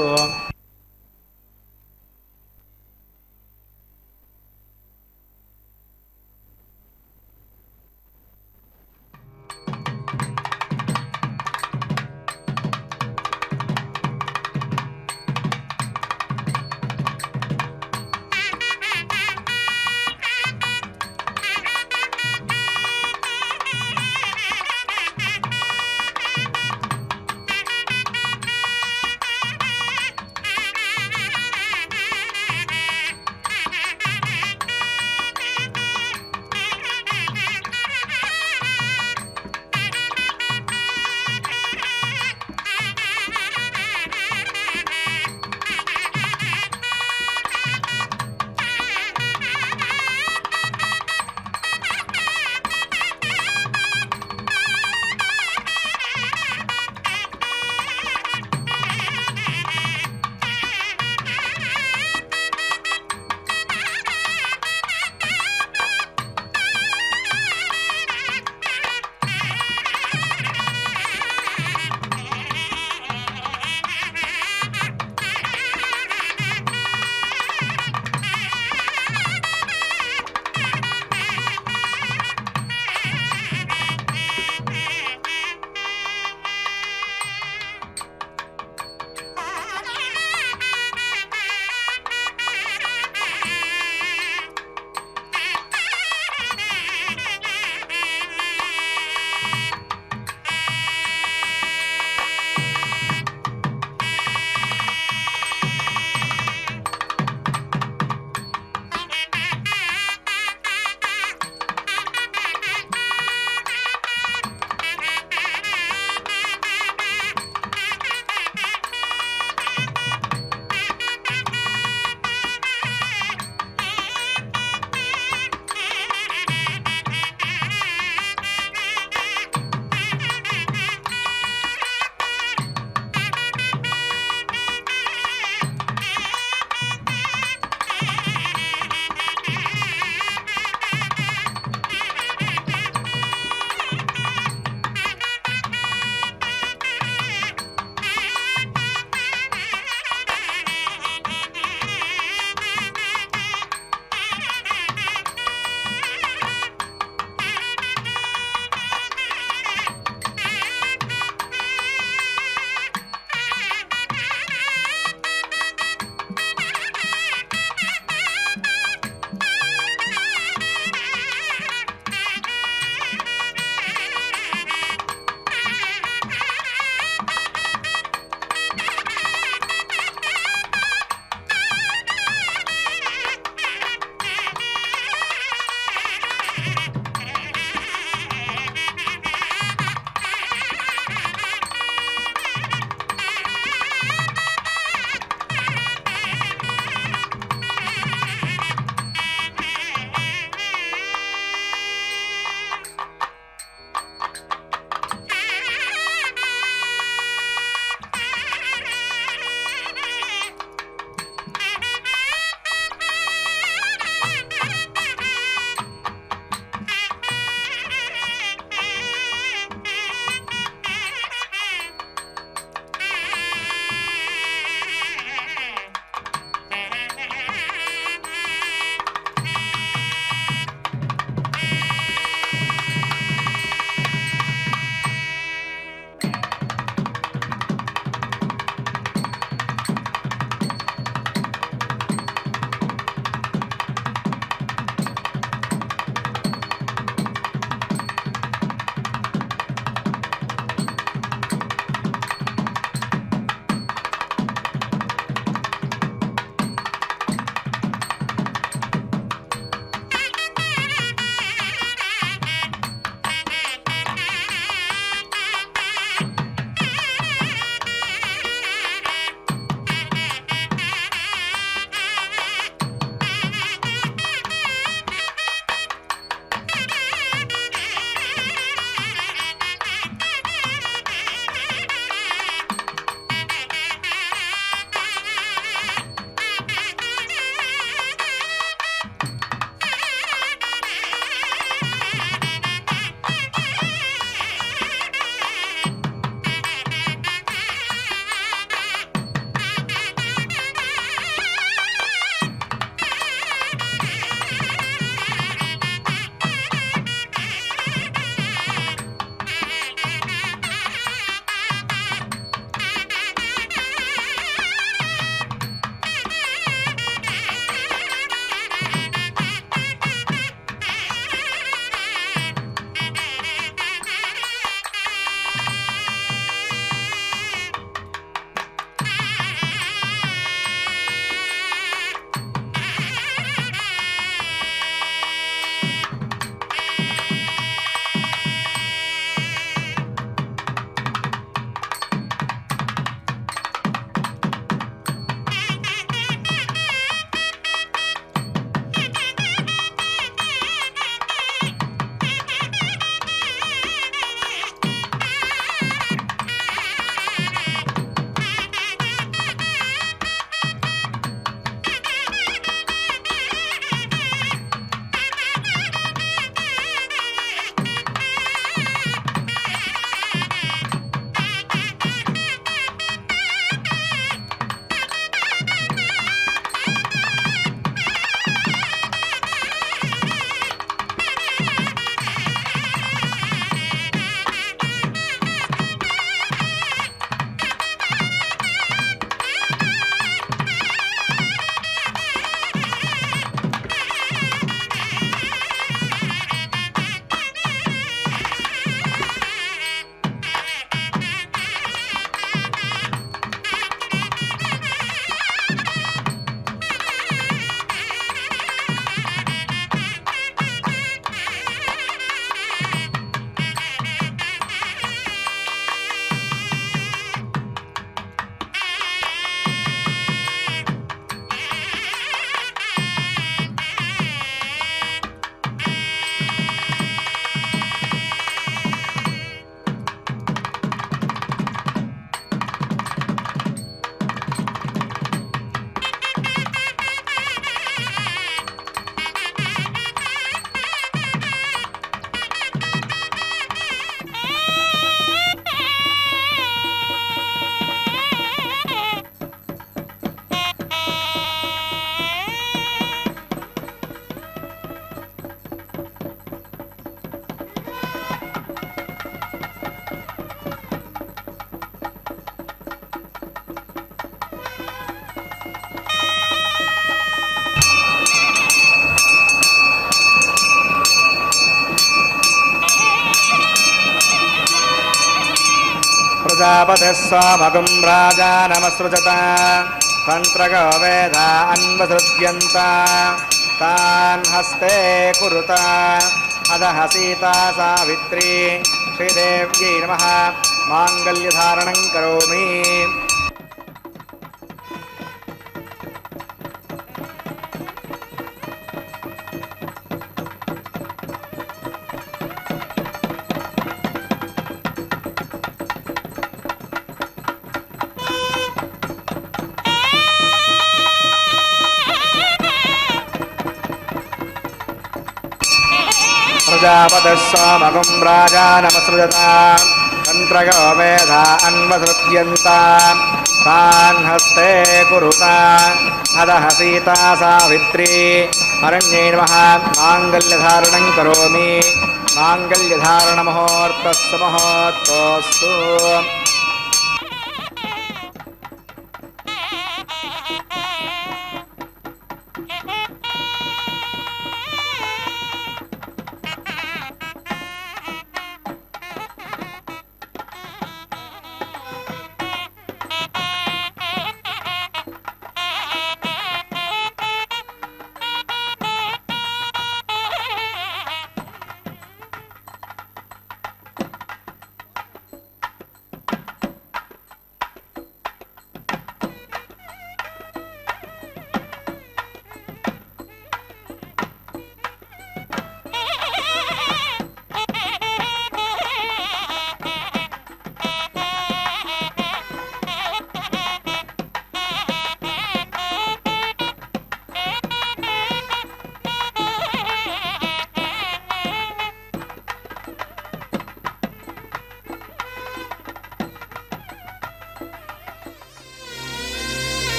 प्रजापतिः स्वामगुं राजानमसृजत तन्त्रगो वेदा अन्वसृज्यन्त। तान् हस्ते कुरुत। अधः सीता सावित्री। श्रीदेव्यै नमः। माङ्गल्यधारणं करोमि। स्वामगुं राजानमसृजत तन्त्रगो वेदा अन्वसृज्यन्त तान् हस्ते कुरुत। अधः सीता सावित्री। अरण्ये नमः माङ्गल्यधारणं करोमि। माङ्गल्यधारणमुहूर्तस्तु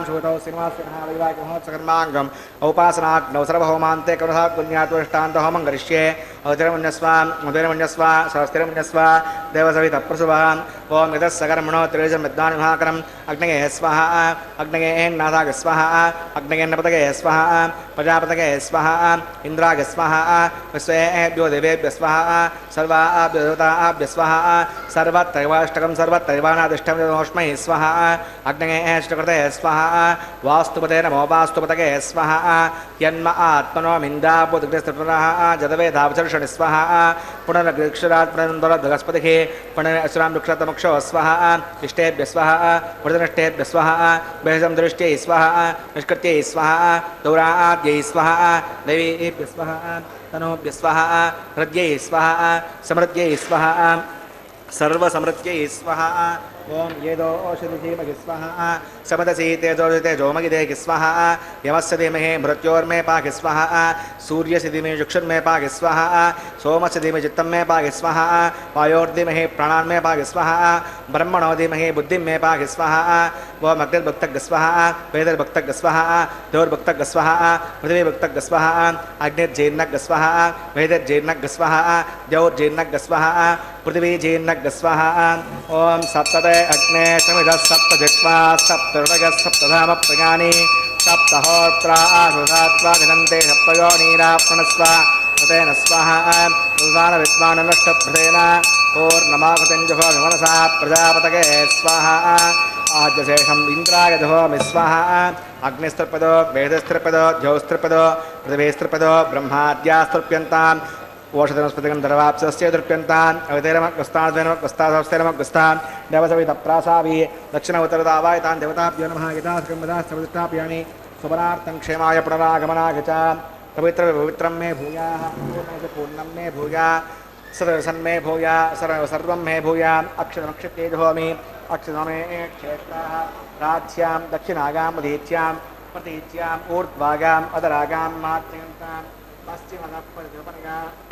अस्यां श्रुतौ श्रीनिवासनः वैवाहिकमहोत्सकर्माङ्गम् औपासनाग्नौ सर्वहोमान्ते करुणः पुण्यात्वष्टान्तहोमं करिष्ये अवतिरमन्यस्व उदयमन्यस्व सहस्तिरमन्यस्व देवसवितप्रसुवः ॐ यतः सकर्मणो त्रिजं विद्वान् महाकरम् अग्नये स्वाहा। अग्नये नाथाग स्वाहा। अग्नये नपतगे स्वाहा। प्रजापतगे स्वाहा। इन्द्राग स्वाहा। विश्वेभ्यो देवेभ्य स्वाहा। सर्वाभ्यो देवताभ्य स्वाहा। सर्वत्रैवाष्टकं सर्वत्रैवानादिष्टं स्वाहा। अग्नये अष्टकृते स्वाहा। वास्तुपते नमो वास्तुपतगे स्वाहा। यन्म आत्मनो मिन्दाबुद्धिस्तपुनः जदवेधावचर्षणि स्वाहा। पुनरग्रक्षरात् पुनरन्दरद्भगस्पतिः अरां ऋक्षतमुक्षो वस्वः इष्टेभ्यस्वः वृतनिष्ठेऽभ्यस्वः बहिसं स्वः निष्कृत्यैश्वः गौराद्य स्वः निष्कृत्यै स्वः दौराद्यै स्वः दैवेभ्य स्वः तनोभ्य स्वः हृद्यै स्वः तनोभ्यस्वः हृद्यैश्वः समृद्यैस्व सर्वसमृत्यैश्वः स्वाहा ॐ येदो ओषधि धीमहि स्वाहा। समदसि तेजोषिते जोमगिदे स्वाहा। यमस्य धीमहि मृत्योर्मे पाहि स्वाहा। सूर्यस्य धीमहि चक्षुर्मे पाहि स्वाहा। सोमस्य धीमहि चित्तं मे पाहि स्वाहा। वायोर्धीमहि प्राणान्मे पाहि स्वाहा। ब्रह्मणो धीमहि बुद्धिं पाहि स्वाहा। ॐ अग्निर्भक्तज्ञ स्वाहा। वेदर्भक्तज्ञ स्वाहा। देवर्भक्तज्ञ स्वाहा। पृथिवीभक्तज्ञ स्वाहा। अग्निर्जीर्णज्ञ स्वाहा। वेदर्जीर्णज्ञ स्वाहा। द्यौर्जीर्णज्ञ स्वाहा। पृथिवीजीर्णज्ञ स्वाहा ॐ सप्तते अग्ने समिधः सप्त जित्वा सप्तहृदयः सप्तधाम प्रजानि सप्तहोत्रा गणन्ते सप्तयोनीराप्रणस्व कृतेन स्वाहा उदानविद्वाननष्टभृतेन पूर्णमाकृतिञ्जुहो विमनसा प्रजापतये स्वाहा। आद्यशेषम् इन्द्राय जुहोमि स्वाहा। अग्निस्त्रिपदो वेदस्त्रिपदो द्यौस्त्रिपदो पृथिवीस्त्रिपदो ब्रह्माद्यास्तृप्यन्ताम्। ओषधनस्पतिकं दर्वाप्सस्य दृप्यन्तान् अवतैरमग्रस्ताद्वैनमग्रस्तान् देवसवितप्रासावि दक्षिण उत्तरदावायतान् देवताभ्यो नमः यथास्कं वदास्तविष्टाप्यानि सुपरार्थं मे भूयाः पूर्णं मे भूया सर्वसन्मे भूया सर्व सर्वं मे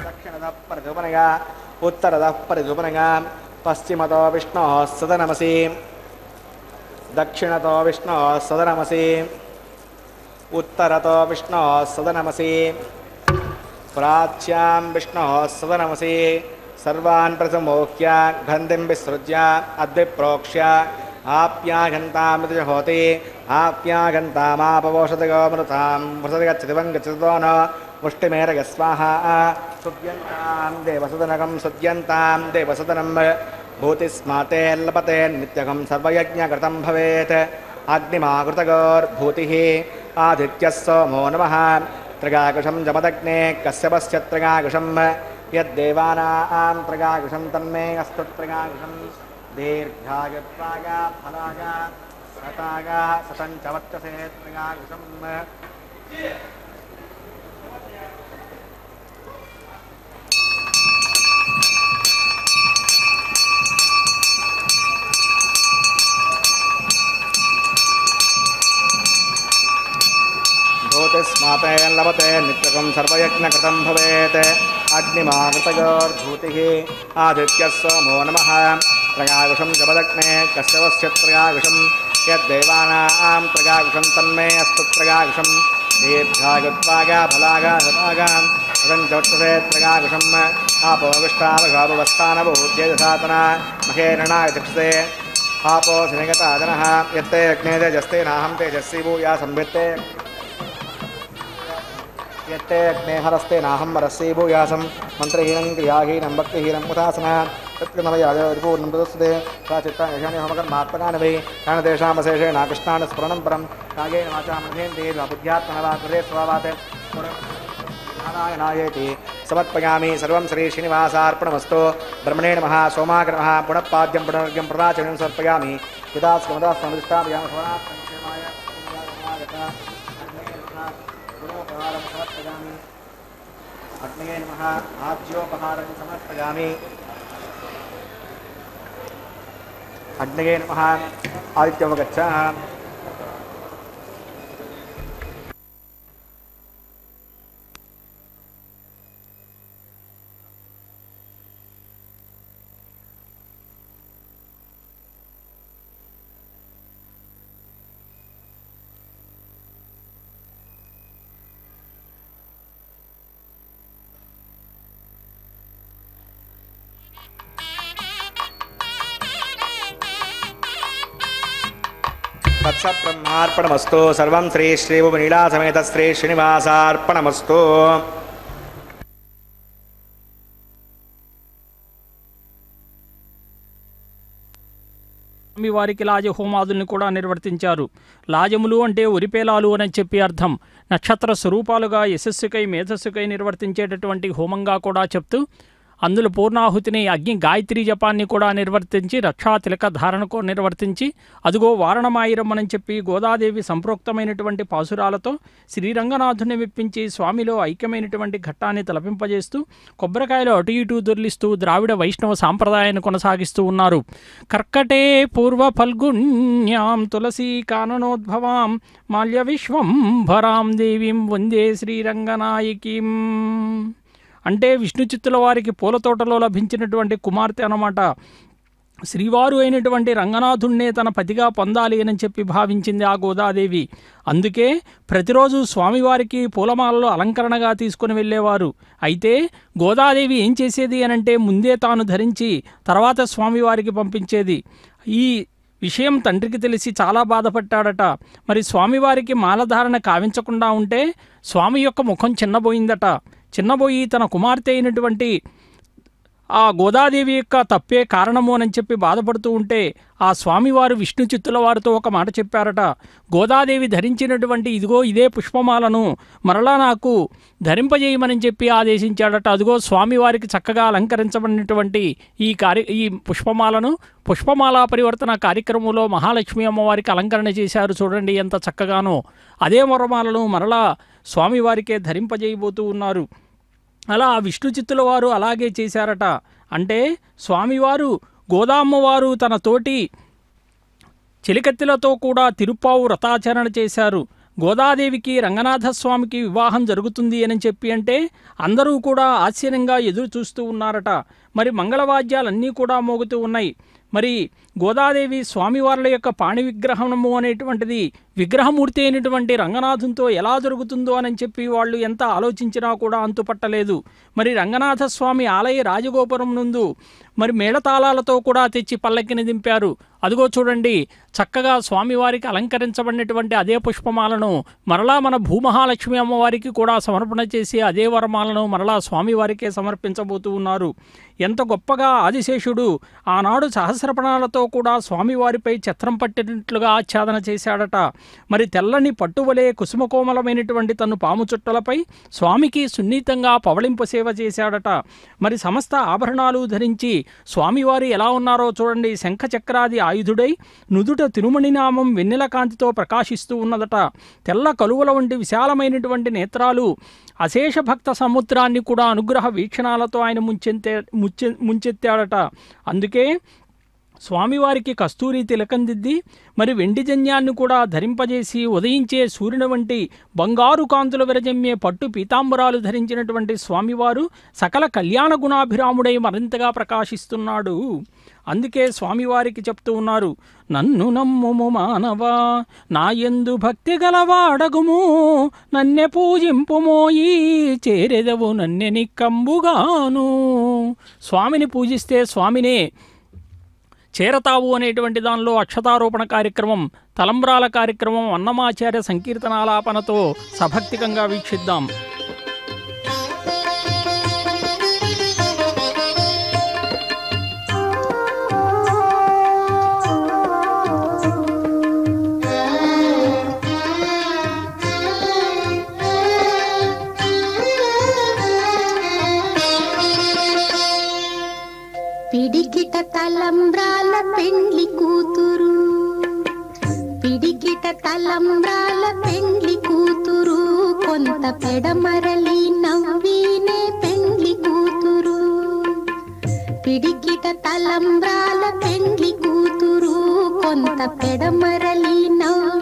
दक्षिणदः परिधुपनगा उत्तरदः परिधुपनगा पश्चिमतो विष्णोः सदनमसि दक्षिणतो विष्णोः सदनमसि उत्तरतो विष्णोः सदनमसि, प्राच्यां विष्णोः सदनमसि, सर्वान् प्रसमोह्य गन्धिं विसृज्य, अद्विप्रोक्ष्य आप्याघन्तामृतिजहोति आप्याघन्तामापवोषधगोमृतां वसति गच्छति वं गच्छतो न मुष्टिमेरग स्वाहा। सुद्यन्तां देवसदनकं सुद्यन्तां देवसदनं भूतिस्माते लपते नित्यकं सर्वयज्ञकृतं भवेत्। अग्निमाकृतगोर्भूतिः। आदित्यः सोमो नमः। त्रिगाकुशं जमदग्ने कश्यपस्य त्रिगाकुशं? यद्देवानां त्रिगाकुशं तन्मे अस्तु त्रिगाकुशं। दीर्घागत्वागा फलागा, सतागा सतञ्चवर्चसे त्रिगाकुशम्। भूतिस्माते लभते, नित्यकं सर्वयज्ञकृतं भवेत्। अग्निमाकृतयोर्भूतिः आदित्यः सोमो नमः। त्रयायुषं जपदग्ने कश्यपस्य त्रयायुषं, यद्देवानां त्रयायुषं तन्मे अस्तु त्रयायुषं। दीर्घायुत्वागा फलागा शतागां सदञ्चवर्तसे त्रयायुषम् आपोविष्टावघापवस्थानभूत्यसातना महेरणाय चक्षसे आपो सिनिगता जनः यत्ते अग्ने तेजस्ते नाहं तेजस्वी भूया संवित्ते यत्ते अग्नेहरस्ते नाहं वरस्ये भूयासं। मन्त्रहीनं, क्रियाहीनं, भक्तिहीनं मुदासना तत्कृतमयादिपूर्णं प्रदुस्ते सा होमकर्मात्मकानि वै तानि तेषामशेषेण कृष्णान् स्मरणं परं। कायेन वाचा मध्येन्द्रियेण बुद्ध्यात्मना कृते स्वभावात्। नारायणायेति। समर्पयामि सर्वं श्री श्रीनिवासार्पणमस्तु। ब्रह्मणे नमः सोमाग्र नमः पुनःपाद्यं प्रदाचनं समर्पयामि। पिता समर्पयामि अग्नये नमः आज्योपहारं समर्पयामि अग्नये नमः आदित्यमगच्छ వత్సబ్రహ్మార్పణమస్తు సర్వం శ్రీ శ్రీభువనీలా సమేత శ్రీ శ్రీనివాసార్పణమస్తు. వారికి లాజ హోమాదుల్ని కూడా నిర్వర్తించారు. లాజములు అంటే ఉరిపేలాలు అని చెప్పి అర్థం. నక్షత్ర స్వరూపాలుగా యశస్సుకై మేధస్సుకై నిర్వర్తించేటటువంటి హోమంగా కూడా చెప్తూ అందులో పూర్ణాహుతిని అగ్ని గాయత్రి జపాన్ని కూడా నిర్వర్తించి రక్షా తిలక ధారణకు నిర్వర్తించి అదుగో వారణమాయిరమ్మని చెప్పి గోదాదేవి సంప్రోక్తమైనటువంటి పాసురాలతో శ్రీరంగనాథుని విప్పించి స్వామిలో ఐక్యమైనటువంటి ఘట్టాన్ని తలపింపజేస్తూ కొబ్బరికాయలు అటు ఇటు దొర్లిస్తూ ద్రావిడ వైష్ణవ సాంప్రదాయాన్ని కొనసాగిస్తూ ఉన్నారు. కర్కటే పూర్వ ఫల్గుణ్యాం తులసీ కాననోద్భవాం మాల్య విశ్వం భరాం దేవీం వందే శ్రీరంగనాయకీం. అంటే విష్ణు చిత్తుల వారికి పూల తోటలో లభించినటువంటి కుమార్తె అన్నమాట. శ్రీవారు అయినటువంటి రంగనాథుణ్ణే తన పతిగా పొందాలి అని చెప్పి భావించింది ఆ గోదాదేవి. అందుకే ప్రతిరోజు స్వామివారికి పూలమాలలో అలంకరణగా తీసుకుని వెళ్ళేవారు. అయితే గోదాదేవి ఏం చేసేది అనంటే ముందే తాను ధరించి తర్వాత స్వామివారికి పంపించేది. ఈ విషయం తండ్రికి తెలిసి చాలా బాధపడ్డాడట. మరి స్వామివారికి మాలధారణ కావించకుండా ఉంటే స్వామి యొక్క ముఖం చిన్నబోయిందట. చిన్నబోయి తన కుమార్తె అయినటువంటి ఆ గోదాదేవి యొక్క తప్పే కారణము అని చెప్పి బాధపడుతూ ఉంటే ఆ స్వామివారు విష్ణు చిత్తుల వారితో ఒక మాట చెప్పారట. గోదాదేవి ధరించినటువంటి ఇదిగో ఇదే పుష్పమాలను మరలా నాకు ధరింపజేయమని చెప్పి ఆదేశించాడట. అదిగో స్వామివారికి చక్కగా అలంకరించబడినటువంటి ఈ కార్య ఈ పుష్పమాలను పుష్పమాల పరివర్తన కార్యక్రమంలో మహాలక్ష్మి అమ్మవారికి అలంకరణ చేశారు. చూడండి ఎంత చక్కగానో. అదే మొరమాలను మరలా స్వామివారికే ధరింపజేయబోతూ ఉన్నారు. అలా విష్ణు చిత్తుల వారు అలాగే చేశారట. అంటే స్వామివారు గోదామ్మవారు తన తోటి చెలికత్తెలతో కూడా తిరుప్పావు వ్రతాచరణ చేశారు. గోదాదేవికి రంగనాథస్వామికి వివాహం జరుగుతుంది అని చెప్పి అంటే అందరూ కూడా ఆశ్చర్యంగా ఎదురు చూస్తూ ఉన్నారట. మరి మంగళవాద్యాలన్నీ కూడా మోగుతూ ఉన్నాయి. మరి గోదాదేవి స్వామివార్ల యొక్క పాణి విగ్రహము అనేటువంటిది విగ్రహమూర్తి అయినటువంటి రంగనాథంతో ఎలా జరుగుతుందో అని చెప్పి వాళ్ళు ఎంత ఆలోచించినా కూడా అంతుపట్టలేదు. మరి రంగనాథ స్వామి ఆలయ రాజగోపురం నందు మరి మేళతాళాలతో కూడా తెచ్చి పల్లకిని దింపారు. అదిగో చూడండి చక్కగా స్వామివారికి అలంకరించబడినటువంటి అదే పుష్పమాలను మరలా మన భూమహాలక్ష్మి అమ్మవారికి కూడా సమర్పణ చేసి అదే వరమాలను మరలా స్వామివారికే సమర్పించబోతూ ఉన్నారు. ఎంత గొప్పగా ఆదిశేషుడు ఆనాడు సహస్రపణాలతో కూడా స్వామివారిపై ఛత్రం పట్టినట్లుగా ఆచ్ఛాదన చేశాడట. మరి తెల్లని పట్టువలే కుసుమకోమలమైనటువంటి తను పాము చుట్టలపై స్వామికి సున్నితంగా పవళింపు సేవ చేశాడట. మరి సమస్త ఆభరణాలు ధరించి స్వామివారు ఎలా ఉన్నారో చూడండి. శంఖచక్రాది ఆయుధుడై నుదుట తిరుమణి నామం వెన్నెల కాంతితో ప్రకాశిస్తూ ఉన్నదట. తెల్ల కలువల వంటి విశాలమైనటువంటి నేత్రాలు అశేష భక్త సముద్రాన్ని కూడా అనుగ్రహ వీక్షణాలతో ఆయన ముంచెంతే ముంచెత్తాడట. అందుకే స్వామివారికి కస్తూరి తిలకం దిద్ది మరి వెండి జన్యాన్ని కూడా ధరింపజేసి ఉదయించే సూర్యుని వంటి బంగారు కాంతులు విరజమ్మే పట్టు పీతాంబరాలు ధరించినటువంటి స్వామివారు సకల కళ్యాణ గుణాభిరాముడై మరింతగా ప్రకాశిస్తున్నాడు. అందుకే స్వామివారికి చెప్తూ ఉన్నారు నన్ను నమ్ముము మానవా నా యందు భక్తి గలవాడగుము నన్నె పూజింపుమోయి చేరెదవు నన్నె నిక్కంబుగాను స్వామిని పూజిస్తే స్వామినే చేరతావు అనేటువంటి దానిలో అక్షతారోపణ కార్యక్రమం తలంబ్రాల కార్యక్రమం అన్నమాచార్య సంకీర్తనాలాపనతో సభక్తికంగా వీక్షిద్దాం. సంబరాల పెండ్లి కూతురు కొంత పెడమరలి నవ్వీనే పెండ్లి కూతురు. పిడికిట తలంబ్రాల పెండ్లి కూతురు కొంత పెడమరలి నవ్వు